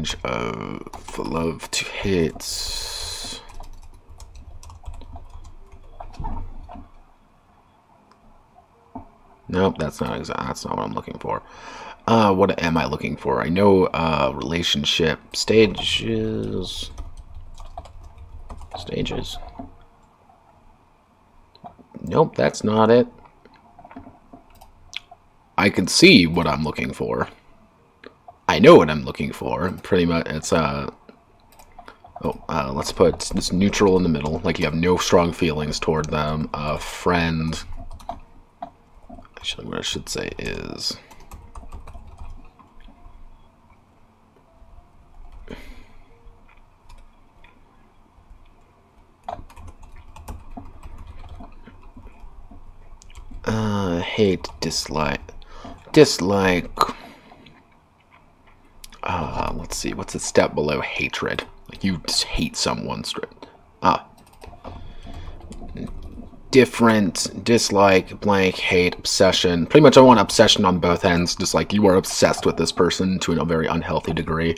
Range of love to hits. Nope, that's not exactly. That's not what I'm looking for. Uh, what am I looking for? I know uh, relationship stages. Stages. Nope, that's not it. I can see what I'm looking for. Know what I'm looking for. Pretty much, it's uh. Oh, uh, let's put this neutral in the middle, like you have no strong feelings toward them. A friend. Actually, what I should say is. Uh, hate, dislike dislike. See, what's a step below hatred? Like you just hate someone straight. Ah. Different, dislike, blank, hate, obsession. Pretty much I want obsession on both ends. Just like you are obsessed with this person to a very unhealthy degree.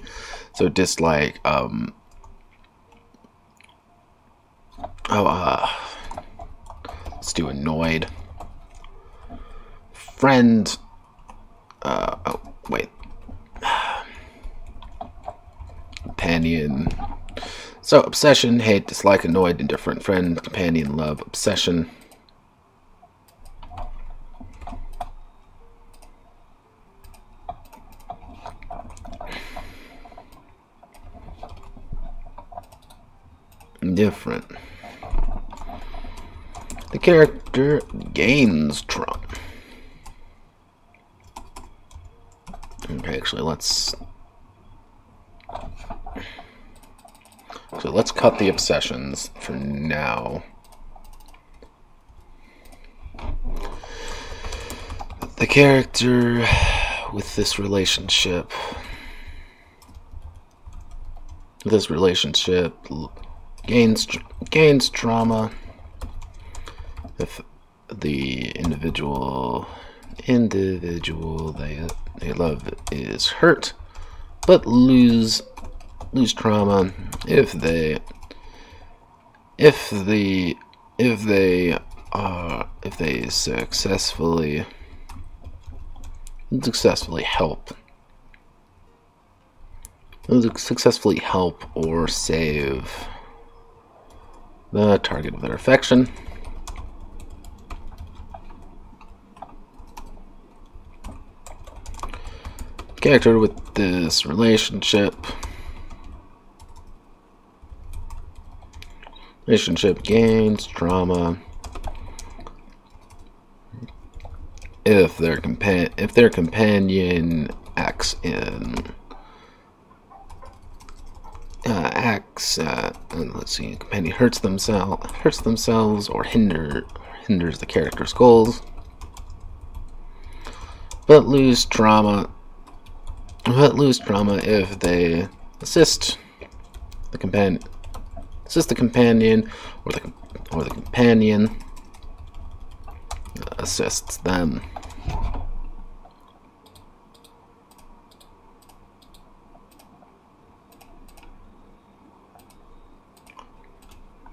So dislike, um... Oh, uh... Let's do annoyed. Friend, uh, oh, wait. Companion. So, obsession, hate, dislike, annoyed, indifferent, friend, companion, love, obsession. Indifferent. The character gains Trump. Okay, actually, let's... So let's cut the obsessions for now. The character with this relationship... This relationship gains gains trauma if the individual individual they, they love is hurt, but lose lose trauma if they if the if they uh if they successfully successfully help successfully help or save the target of their affection. Character with this relationship. Relationship gains trauma. If their compa if their companion acts in uh, acts uh, let's see companion hurts themselves hurts themselves or hinder hinders the character's goals but lose trauma but lose trauma if they assist the companion assist the companion or the or the companion assists them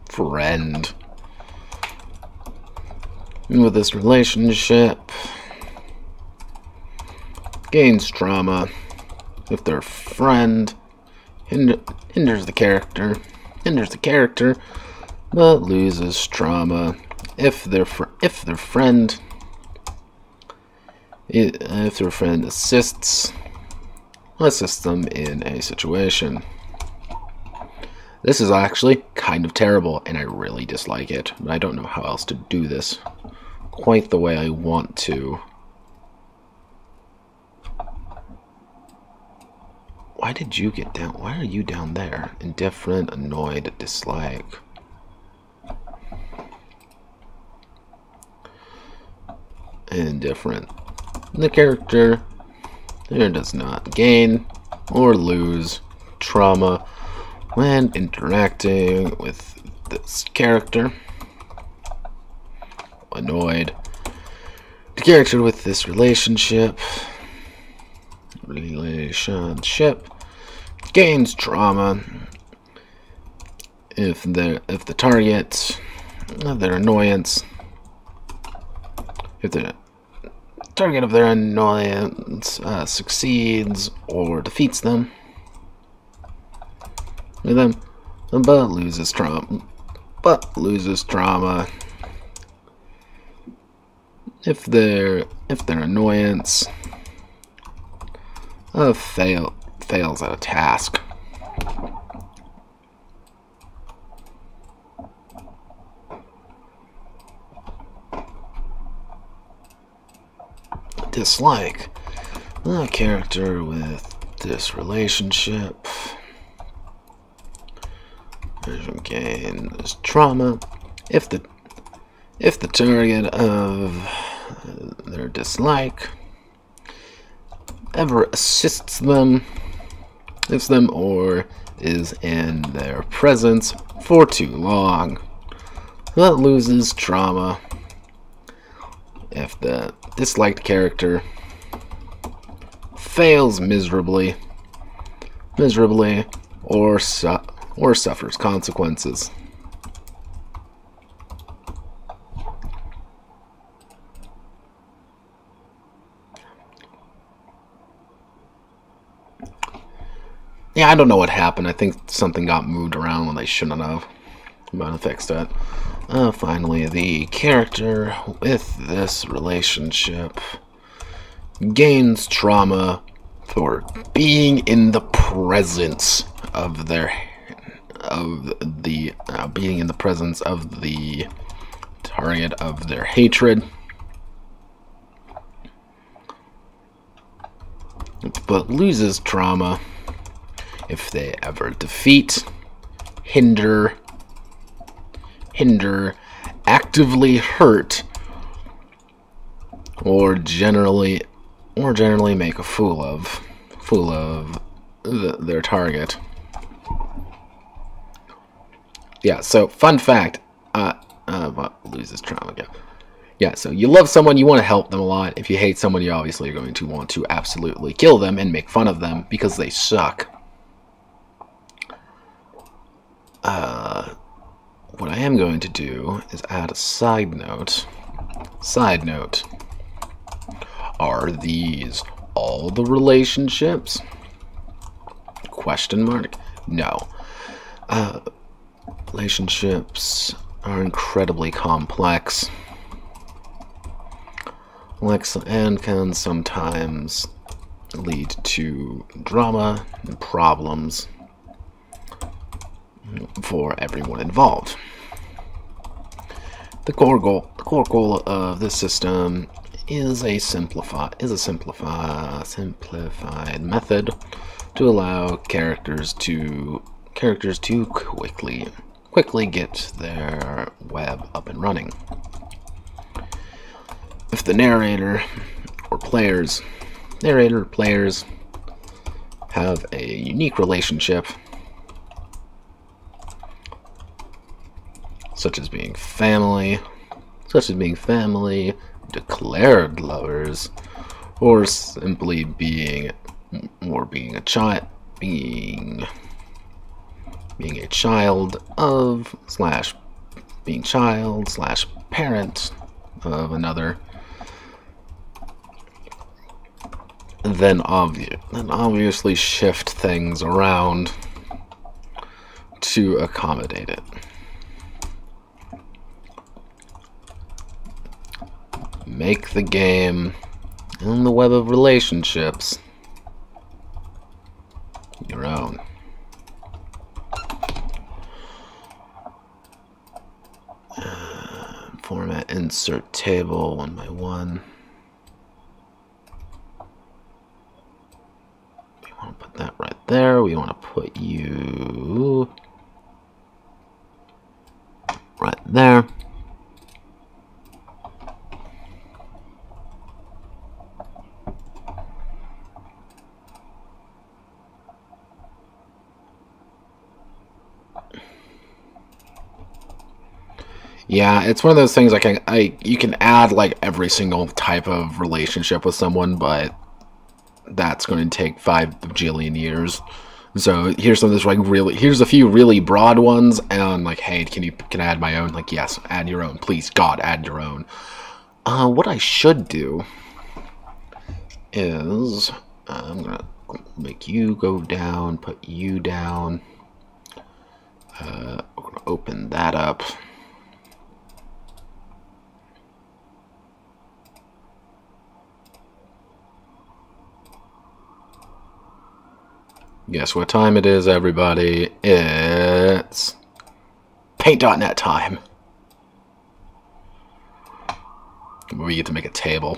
friend. And with this relationship, gains trauma if their friend hinder, hinders the character, hinders the character, but loses trauma if their if their friend if their friend assists assists them in a situation. This is actually kind of terrible, and I really dislike it, I don't know how else to do this quite the way I want to. Why did you get down? Why are you down there? Indifferent, annoyed, dislike. Indifferent. The character there does not gain or lose trauma when interacting with this character. Annoyed. The character with this relationship relationship gains trauma if the if the target of their annoyance if the target of their annoyance uh, succeeds or defeats them and then, but loses trauma. But loses trauma. If their if their annoyance fail fails at a task. Dislike a character with this relationship gain is trauma. If the if the target of their dislike ever assists them, if them or is in their presence for too long, that loses trauma. If the disliked character fails miserably, miserably, or su or suffers consequences. Yeah, I don't know what happened. I think something got moved around when they shouldn't have. I'm gonna fix that. Uh, finally, the character with this relationship gains trauma for being in the presence of their of the uh, being in the presence of the target of their hatred. But loses trauma if they ever defeat, hinder, hinder, actively hurt, or generally, or generally make a fool of, fool of the, their target yeah, so fun fact. Uh, uh, loses trauma? Yeah. Yeah, so you love someone, you want to help them a lot. If you hate someone, you obviously are going to want to absolutely kill them and make fun of them because they suck. Uh, what I am going to do is add a side note. Side note. Are these all the relationships? Question mark? No. Uh, relationships are incredibly complex. Lex and can sometimes lead to drama and problems for everyone involved. The core goal, the core goal of this system is a simplify is a simplify simplified method to allow characters to characters to quickly quickly get their web up and running. If the narrator or players narrator players have a unique relationship such as being family, such as being family, declared lovers, or simply being or being a child being being a child of slash being child slash parent of another then obvious then obviously shift things around to accommodate it make the game and the web of relationships your own. Uh, format insert table one by one. We want to put that right there. We want to put you right there. Yeah, it's one of those things I can I you can add like every single type of relationship with someone, but that's going to take five bajillion years. So here's some of this like really here's a few really broad ones and like hey can you can I add my own like yes add your own please God add your own. Uh, what I should do is I'm gonna make you go down, put you down. Uh, we're gonna open that up. Guess what time it is, everybody? It's paint.net time. We get to make a table.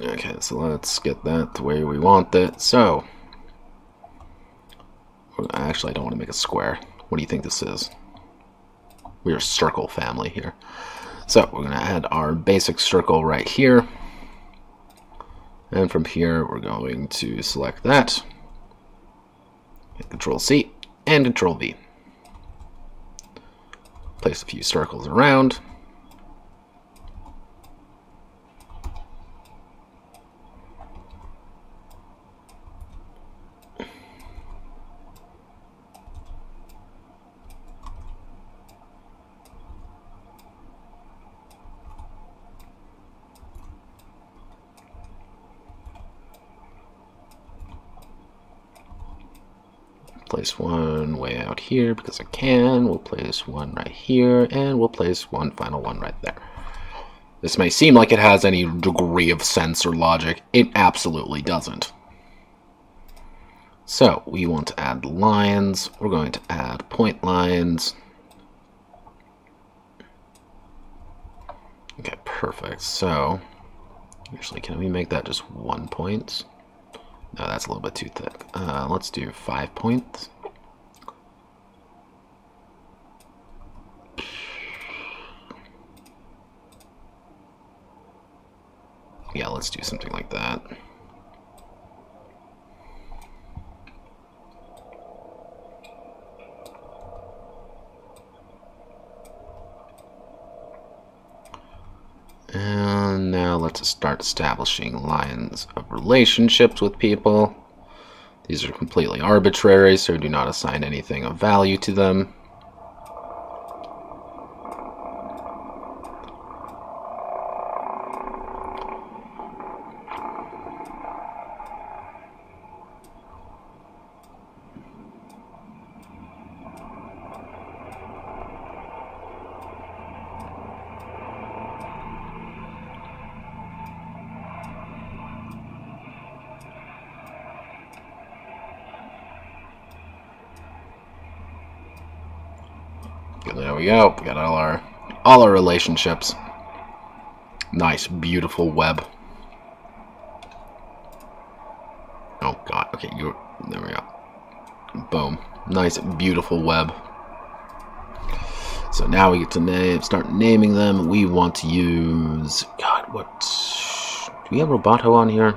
Okay, so let's get that the way we want it. So, actually, I don't want to make a square. What do you think this is? We're a circle family here. So we're going to add our basic circle right here. And from here, we're going to select that. Hit Control C and Control V. Place a few circles around. Place one way out here because I can. We'll place one right here, and we'll place one final one right there. This may seem like it has any degree of sense or logic. It absolutely doesn't. So, we want to add lines. We're going to add point lines. Okay, perfect. So, actually, can we make that just one point? No, that's a little bit too thick. Uh, let's do five points. Yeah, let's do something like that. Let's start establishing lines of relationships with people. These are completely arbitrary, so do not assign anything of value to them. There we go. We got all our all our relationships. Nice, beautiful web. Oh god. Okay, you there we go. Boom. Nice, beautiful web. So now we get to name, start naming them. We want to use God. What? Do we have Roboto on here?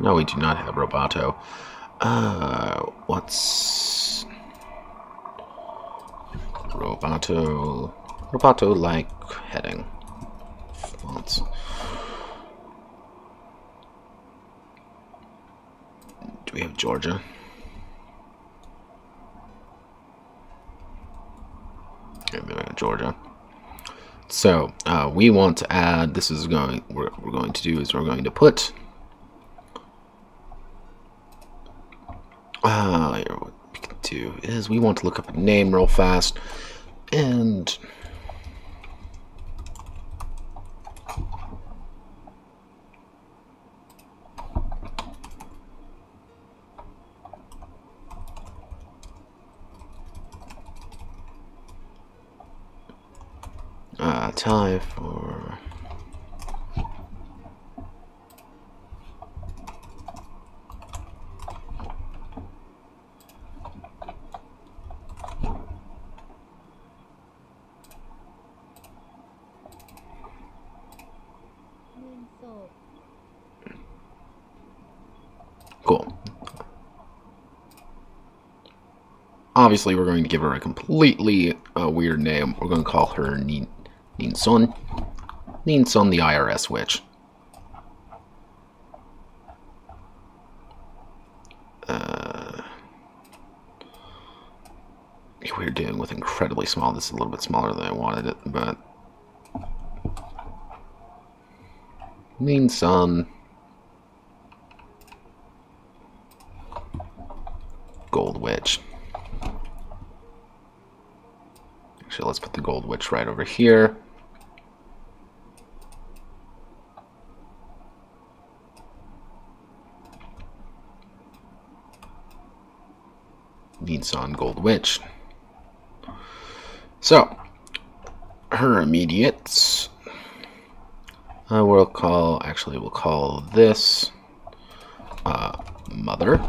No, we do not have Roboto. Uh, what's Roboto? Roboto like heading fonts. Do we have Georgia? Georgia. So uh, we want to add. This is going. What we're going to do is we're going to put Uh, is we want to look up a name real fast and uh, time for Cool. Obviously, we're going to give her a completely uh, weird name. We're going to call her Nin Ninsun. Ninsun the IRS witch. Uh, we're dealing with incredibly small. This is a little bit smaller than I wanted it, but Ninsun. Gold Witch. Actually, let's right over here. Ninsun Gold Witch. So, her immediates. Uh, we'll call, actually, we'll call this uh, Mother.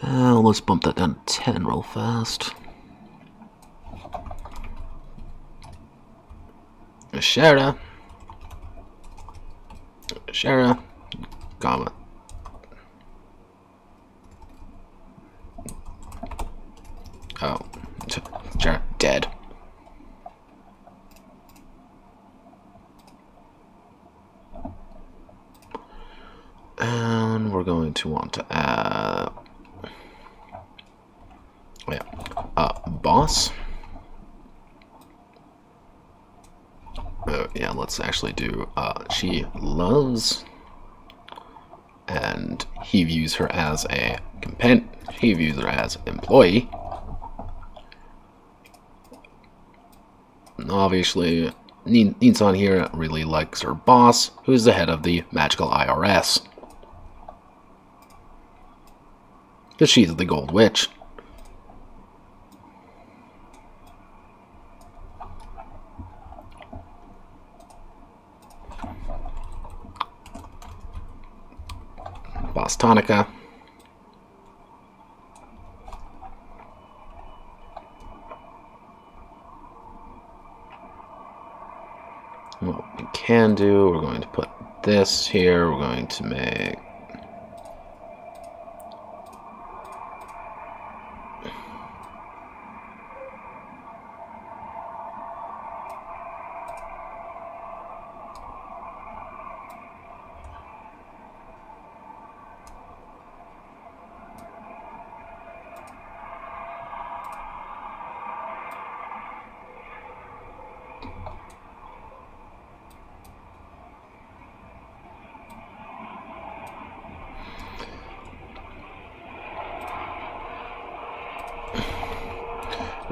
Uh, let's bump that down to 10 real fast. Shara. Shara. Comma. Oh. Shara. Dead. And we're going to want to add yeah, uh, boss. Uh, yeah, let's actually do, uh, she loves, and he views her as a companion, he views her as employee. And obviously, Ninsun here really likes her boss, who's the head of the magical IRS. Because she's the Gold Witch. Bostonica. can do. We're going to put this here. We're going to make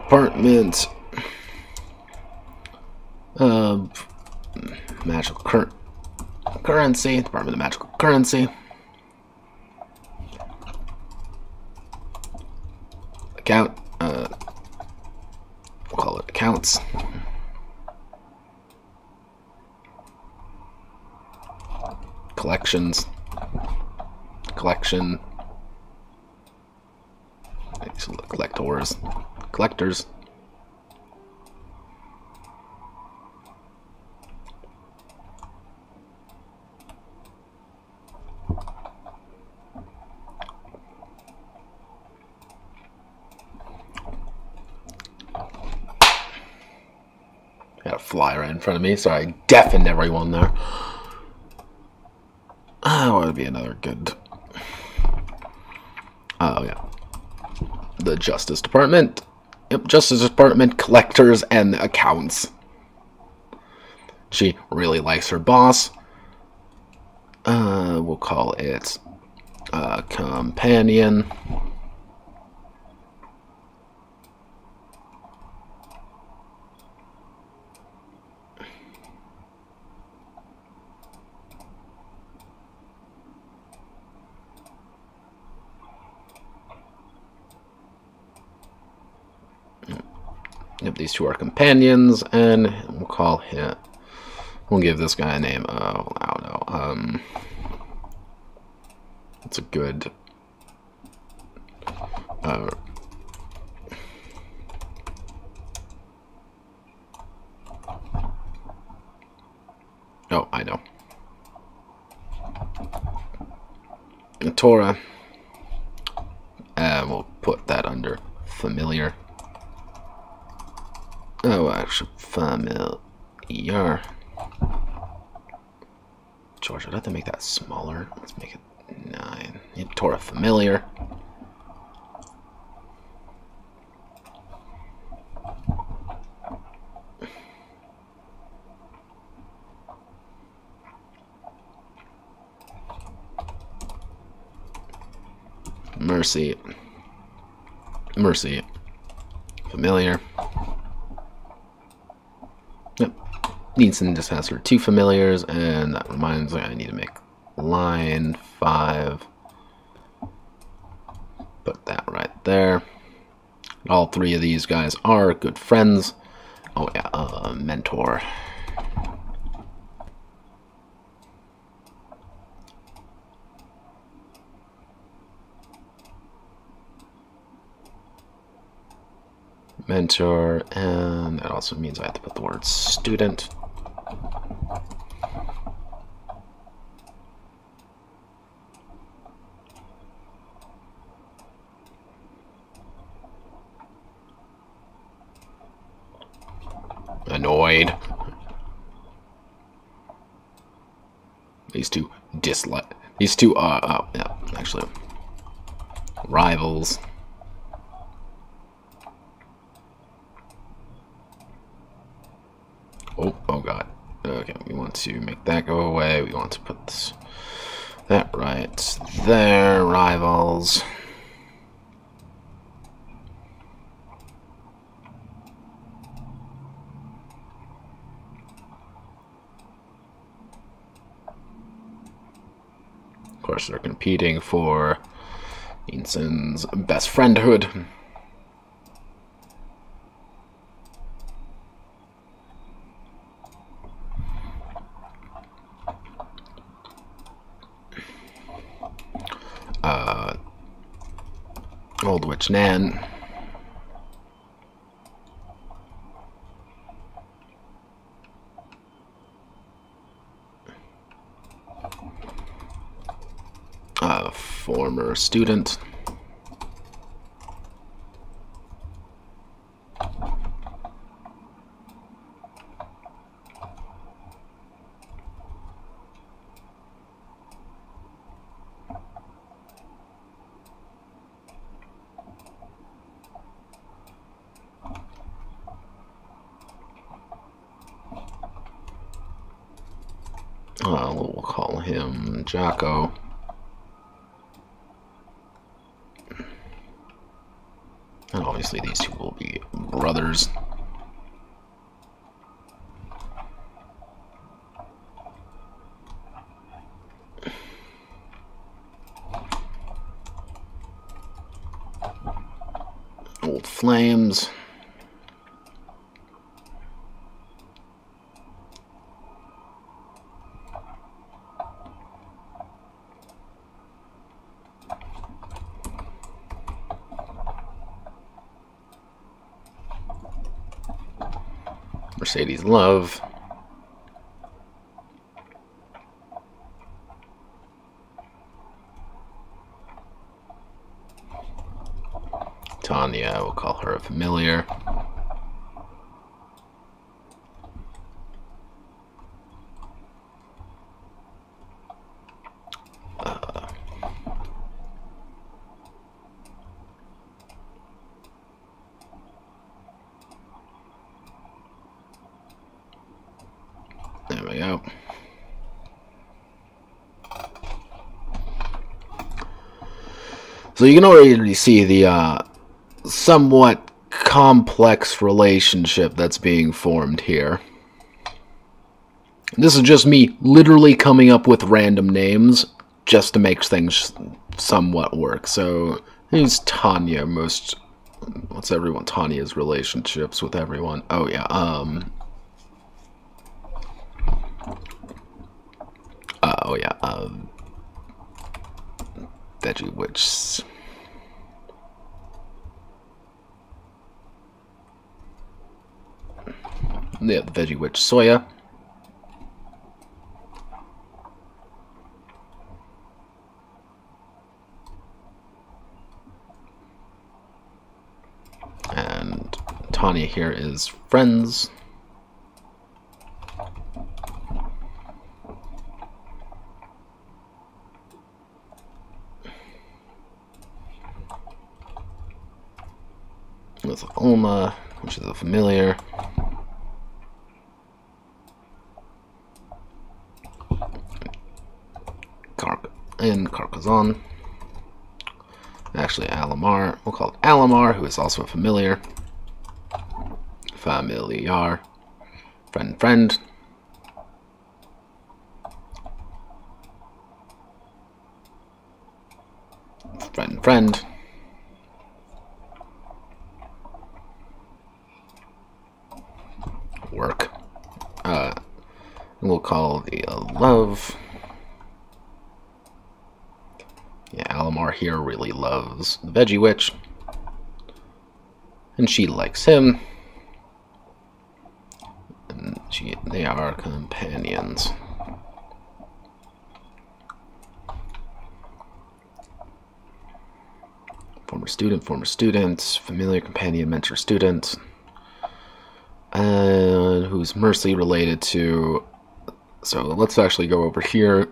apartment. Uh, magical cur currency. Department of Magical Currency. Account. Uh, we'll call it accounts. Collections. Collection. Collectors collectors. Fly right in front of me. Sorry, I deafened everyone there. Oh, would be another good. Oh yeah, the Justice Department. Yep, Justice Department, collectors, and accounts. She really likes her boss. Uh, we'll call it a companion. Two are companions, and we'll call him. We'll give this guy a name. Oh, I don't know. Um, it's a good. Uh, oh, I know. Torah. And we'll put that under familiar. Actually, familiar. George, I'd have to make that smaller. Let's make it 9. Yep, Torah familiar. Mercy. Mercy. Familiar. Needson just has her two familiars, and that reminds me I need to make line five. Put that right there. All three of these guys are good friends. Oh yeah, uh, mentor. mentor, and that also means I have to put the word student. Annoyed. These two dislike. These two are, uh, yeah, actually, rivals. Oh, oh god. Okay, we want to make that go away. We want to put this, that right there. Rivals. Of course, they're competing for Inson's best friendhood. Uh, Old Witch Nan. Student. Ah, him Jocko. And obviously these two will be brothers. Old flames. Mercedes Love. Tanya, we'll call her a familiar. Uh, There we go. So you can already see the uh, somewhat complex relationship that's being formed here. This is just me literally coming up with random names just to make things somewhat work. So here's Tanya. Most what's everyone Tanya's relationships with everyone? Oh yeah, um Uh, oh yeah, um, veggie witch. Yeah, the veggie witch soya. And Tanya here is friends. Which is a familiar. Car and Carcassonne. Actually, Alamar. We'll call it Alamar, who is also a familiar. Familiar. Friend, friend. Friend, friend. work. Uh, we'll call the uh, love. Yeah, Alamar here really the Veggie Witch. And she likes him. And she, they are companions. Former student, former student, familiar companion, mentor, student and who's Mercy related to. So let's actually go over here.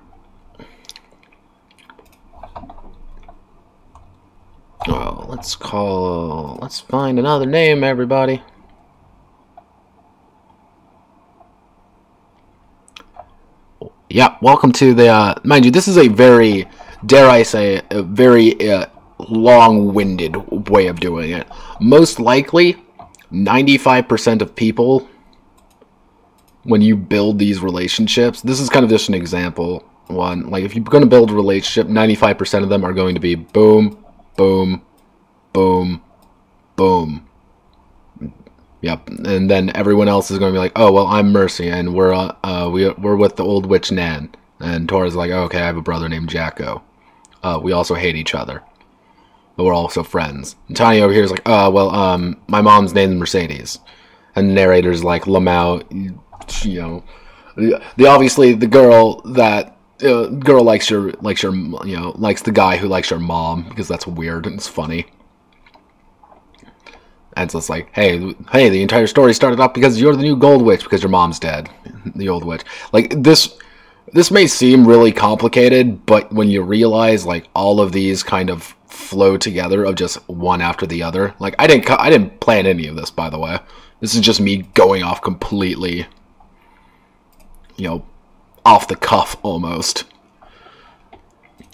Oh, let's call. Let's find another name, everybody. Yeah, welcome to the. Uh, mind you, this is a very, dare I say, a very uh, long-winded way of doing it. Most likely, 95% of people when you build these relationships this is kind of just an example one like if you're going to build a relationship 95% of them are going to be boom boom boom boom yep and then everyone else is going to be like oh well i'm mercy and we're uh, uh we, we're with the old witch nan and tora's like okay i have a brother named jacko uh, we also hate each other but we're also friends. And over here is like, oh, well, um, my mom's named Mercedes. And the narrator's like, Lamau, you know, the, the obviously the girl that uh, girl likes your likes your you know likes the guy who likes your mom because that's weird and it's funny. And so it's like, hey, hey, the entire story started off because you're the new gold witch because your mom's dead, [laughs] the old witch. Like this, this may seem really complicated, but when you realize like all of these kind of flow together of just one after the other, like I didn't, I didn't plan any of this, by the way. This is just me going off completely, you know, off the cuff almost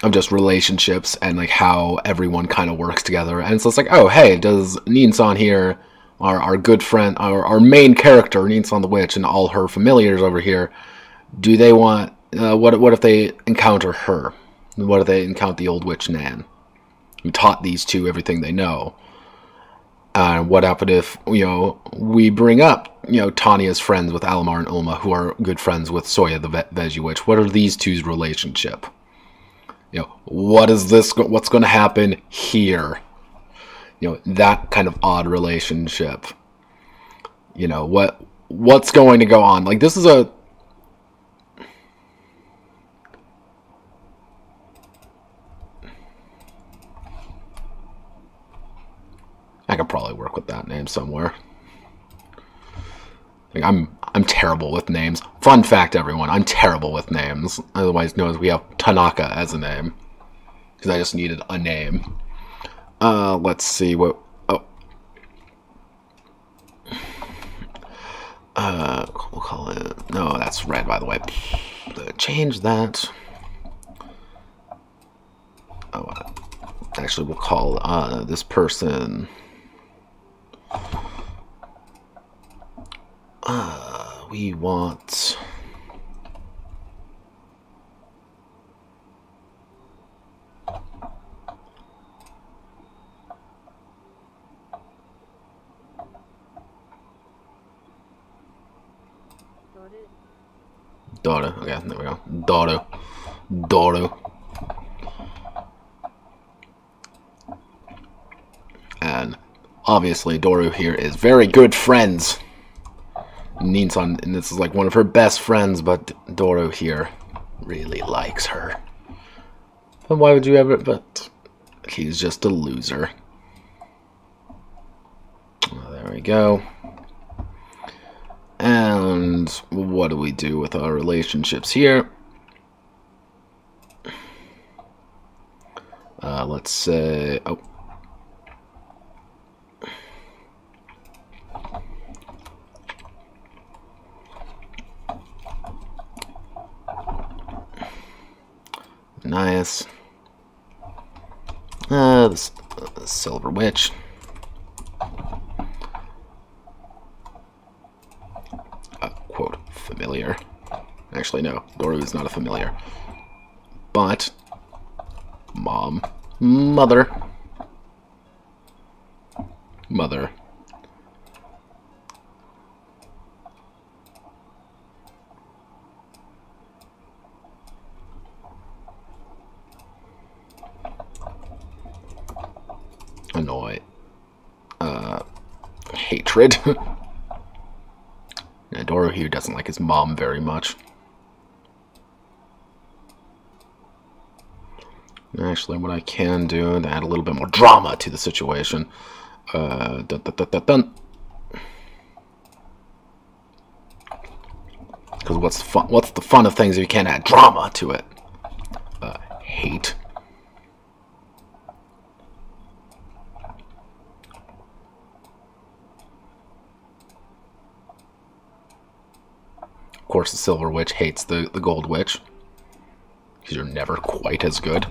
of just relationships and like how everyone kind of works together. And so it's like, oh, hey, does Ninsan here, our, our good friend, our, our main character, Ninsan the Witch, and all her familiars over here, do they want, uh, what, what if they encounter her? What if they encounter the old witch Nan, who taught these two everything they know? And uh, what happened if, you know, we bring up, you know, Tanya's friends with Alamar and Ulma, who are good friends with Soya the Ve- Veggie Witch? What are these two's relationship? You know, what is this, what's going to happen here? You know, that kind of odd relationship. You know, what, what's going to go on? Like, this is a, I could probably work with that name somewhere. Like I'm I'm terrible with names. Fun fact, everyone, I'm terrible with names. Otherwise known as we have Tanaka as a name. Because I just needed a name. Uh, let's see what. Oh. Uh, we'll call it. No, that's red, by the way. Change that. Oh, actually, we'll call uh, this person. Uh, we want... Daughter. Okay, there we go. Daughter. Daughter. And obviously Doru here is very good friends. Ninsan, and this is like one of her best friends, but Doro here really likes her. And why would you ever, but he's just a loser. Oh, there we go. And what do we do with our relationships here? Uh, let's say, oh, Nice. Uh, uh, Silver Witch. Uh, quote, familiar. Actually, no. Doru is not a familiar. But, mom, mother, mother, annoy, uh, hatred. [laughs] yeah, Doru here doesn't like his mom very much. Actually, what I can do to add a little bit more drama to the situation. Uh, dun, dun, dun, dun, Because what's fun? What's the fun of things if you can't add drama to it? Uh, hate. Course, the Silver Witch hates the, the Gold Witch. Because you're never quite as good.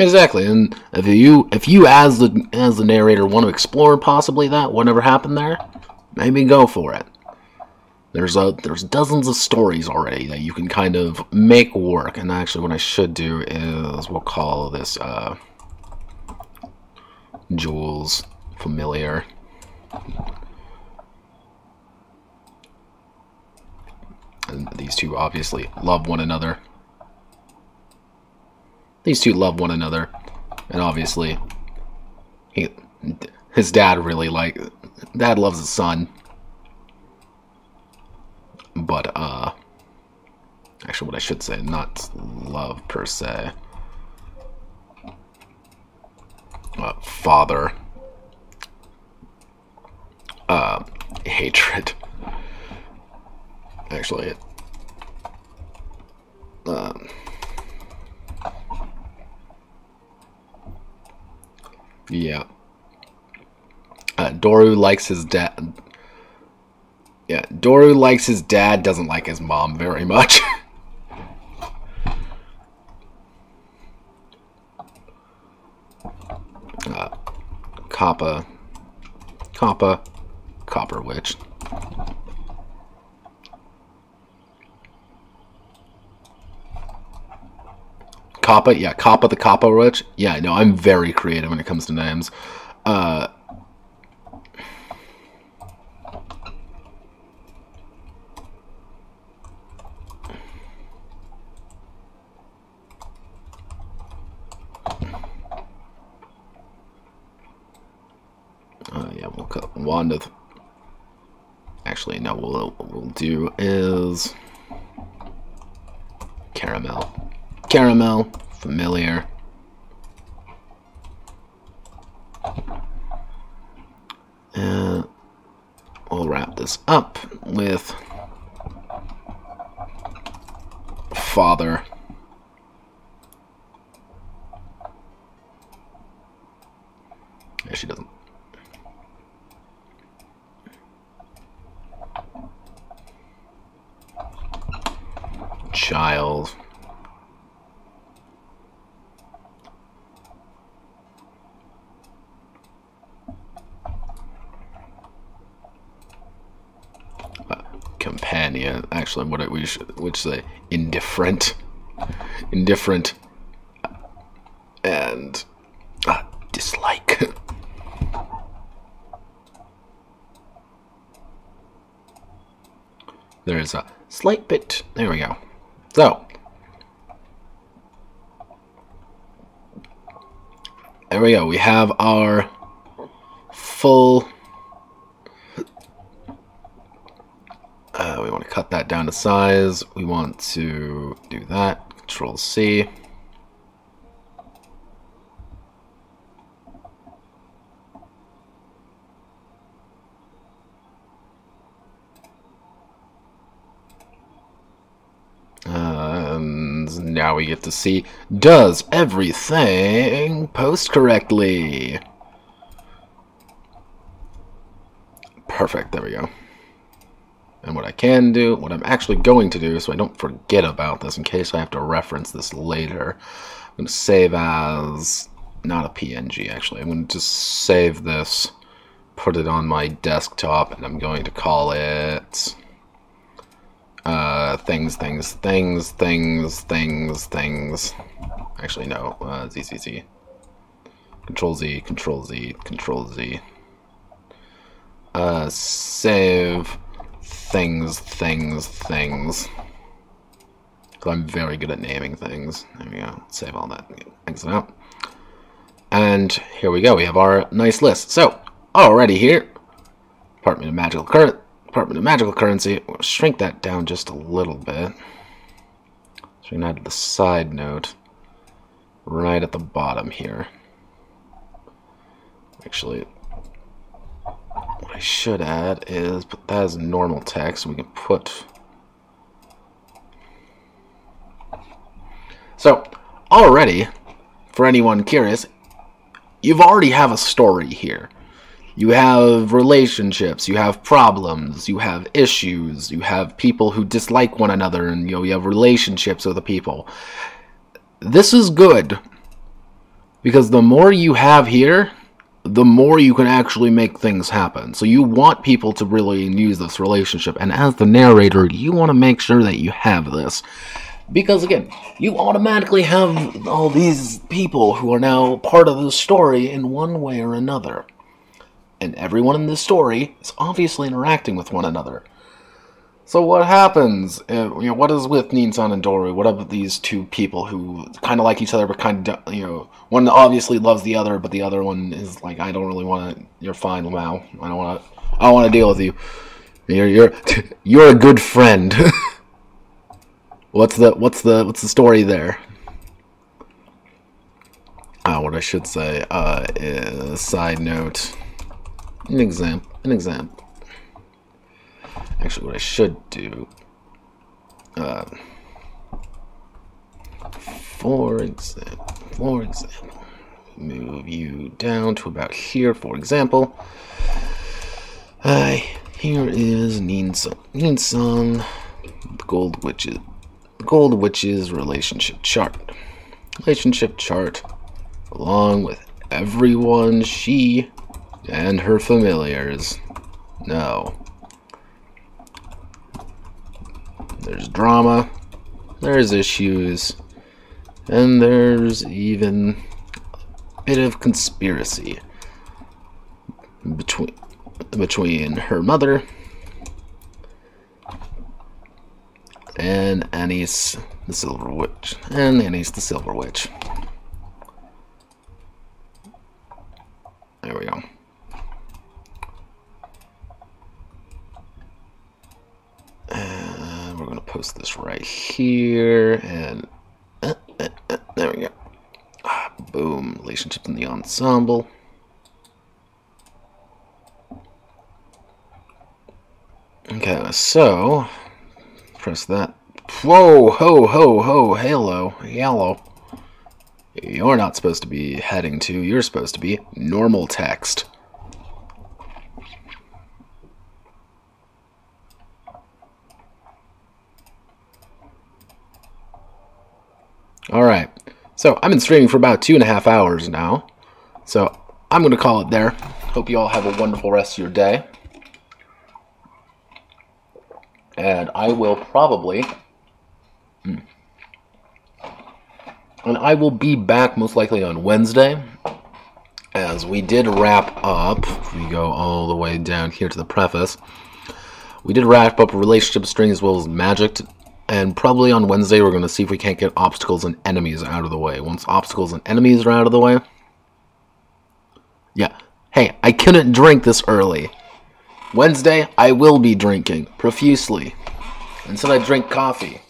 Exactly, and if you if you as the as the narrator want to explore possibly that whatever happened there, maybe go for it. There's a there's dozens of stories already that you can kind of make work. And actually, what I should do is we'll call this uh, Jules familiar. And these two obviously love one another. These two love one another, and obviously, he, his dad really like, dad loves his son. But uh, actually, what I should say, not love per se. Uh, father. Uh, hatred. Actually, um, yeah. Uh, Doru likes his dad. Yeah, Doru likes his dad, doesn't like his mom very much. [laughs] uh, Kappa. Kappa. Copper Witch. Kappa, yeah, Kappa the Kappa Witch. Yeah, no, I'm very creative when it comes to names. Uh, Uh, yeah, we'll cut Wanda. Actually, no. We'll, what we'll do is caramel, caramel, familiar. And we'll wrap this up with father. Yeah, she doesn't. Child. Companion. Actually, what I- we should would say indifferent, indifferent, and uh, dislike. [laughs] There's a slight bit. There we go. So, there we go. We have our full. Uh, we want to cut that down to size. We want to do that. Control C. And now we get to see does everything post correctly? Perfect, there we go. And what I can do, what I'm actually going to do, so I don't forget about this in case I have to reference this later, I'm going to save as, not a PNG actually, I'm going to just save this, put it on my desktop, and I'm going to call it uh, things, things, things, things, things, things. Actually, no. Uh, Z, Z, Z. Control Z, Control Z, Control Z. Uh, save things, things, things. Because I'm very good at naming things. There we go. Save all that. Exit out. And here we go. We have our nice list. So, already here. Department of Magical Current. Department of Magical Currency. We'll shrink that down just a little bit. So we can add the side note right at the bottom here. Actually, what I should add is put that as normal text. We can put. So, already, for anyone curious, you've already have a story here. You have relationships, you have problems, you have issues, you have people who dislike one another, and you know you have relationships with the people. This is good because the more you have here, the more you can actually make things happen. So you want people to really use this relationship, and as the narrator, you want to make sure that you have this. Because again, you automatically have all these people who are now part of the story in one way or another and everyone in this story is obviously interacting with one another. So what happens? Uh, you know, what is with Ninsan and Doru? What about these two people who kind of like each other, but kind of you know, one obviously loves the other, but the other one is like, I don't really want to. You're fine, Mao. I don't want to. I don't want to deal with you. You're you're [laughs] you're a good friend. [laughs] what's the what's the what's the story there? Uh, what I should say. Uh, side note. An example. An example. Actually, what I should do. Uh, for example, for example, move you down to about here. For example, Hi, here is. Ninsan, the Gold Witches, Gold Witches relationship chart. Relationship chart, along with everyone she and her familiars know. There's drama, there's issues, and there's even a bit of conspiracy between between her mother and Annie's the Silver Witch and Annie's the Silver Witch. There we go. And to post this right here and uh, uh, uh, there we go. Ah, boom, relationships in the ensemble. Okay, so press that. Whoa, ho, ho, ho, halo, yellow. You're not supposed to be heading to, you're supposed to be normal text. Alright, so I've been streaming for about two and a half hours now. So I'm going to call it there. Hope you all have a wonderful rest of your day. And I will probably... Hmm. And I will be back most likely on Wednesday. As we did wrap up, we go all the way down here to the preface. We did wrap up relationship string as well as magic and probably on Wednesday, we're going to see if we can't get obstacles and enemies out of the way. Once obstacles and enemies are out of the way... Yeah. Hey, I couldn't drink this early. Wednesday, I will be drinking profusely. Until I drink coffee.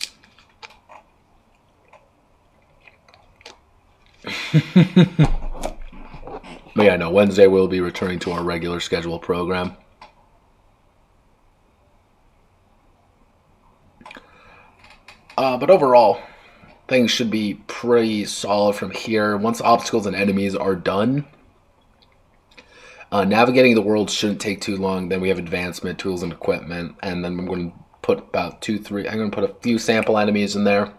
[laughs] but yeah, no, Wednesday we'll be returning to our regular schedule program. Uh, but overall, things should be pretty solid from here. Once obstacles and enemies are done, uh, navigating the world shouldn't take too long. Then we have advancement, tools, and equipment. And then I'm going to put about two, three, I'm going to put a few sample enemies in there.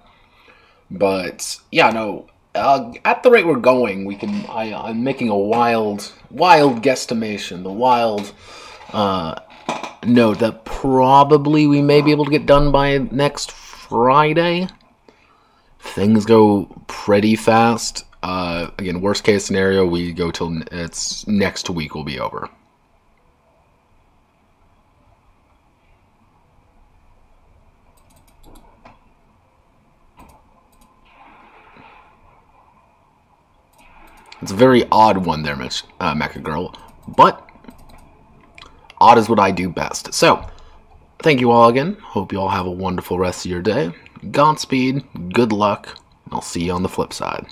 But yeah, no, uh, at the rate we're going, we can. I, I'm making a wild, wild guesstimation. The wild uh, note that probably we may be able to get done by next Friday. Things go pretty fast. Uh, again, worst case scenario, we go till it's next week will be over. It's a very odd one there, Mitch, uh, Mecha Girl, but odd is what I do best. So, thank you all again. Hope you all have a wonderful rest of your day. Godspeed, good luck, and I'll see you on the flip side.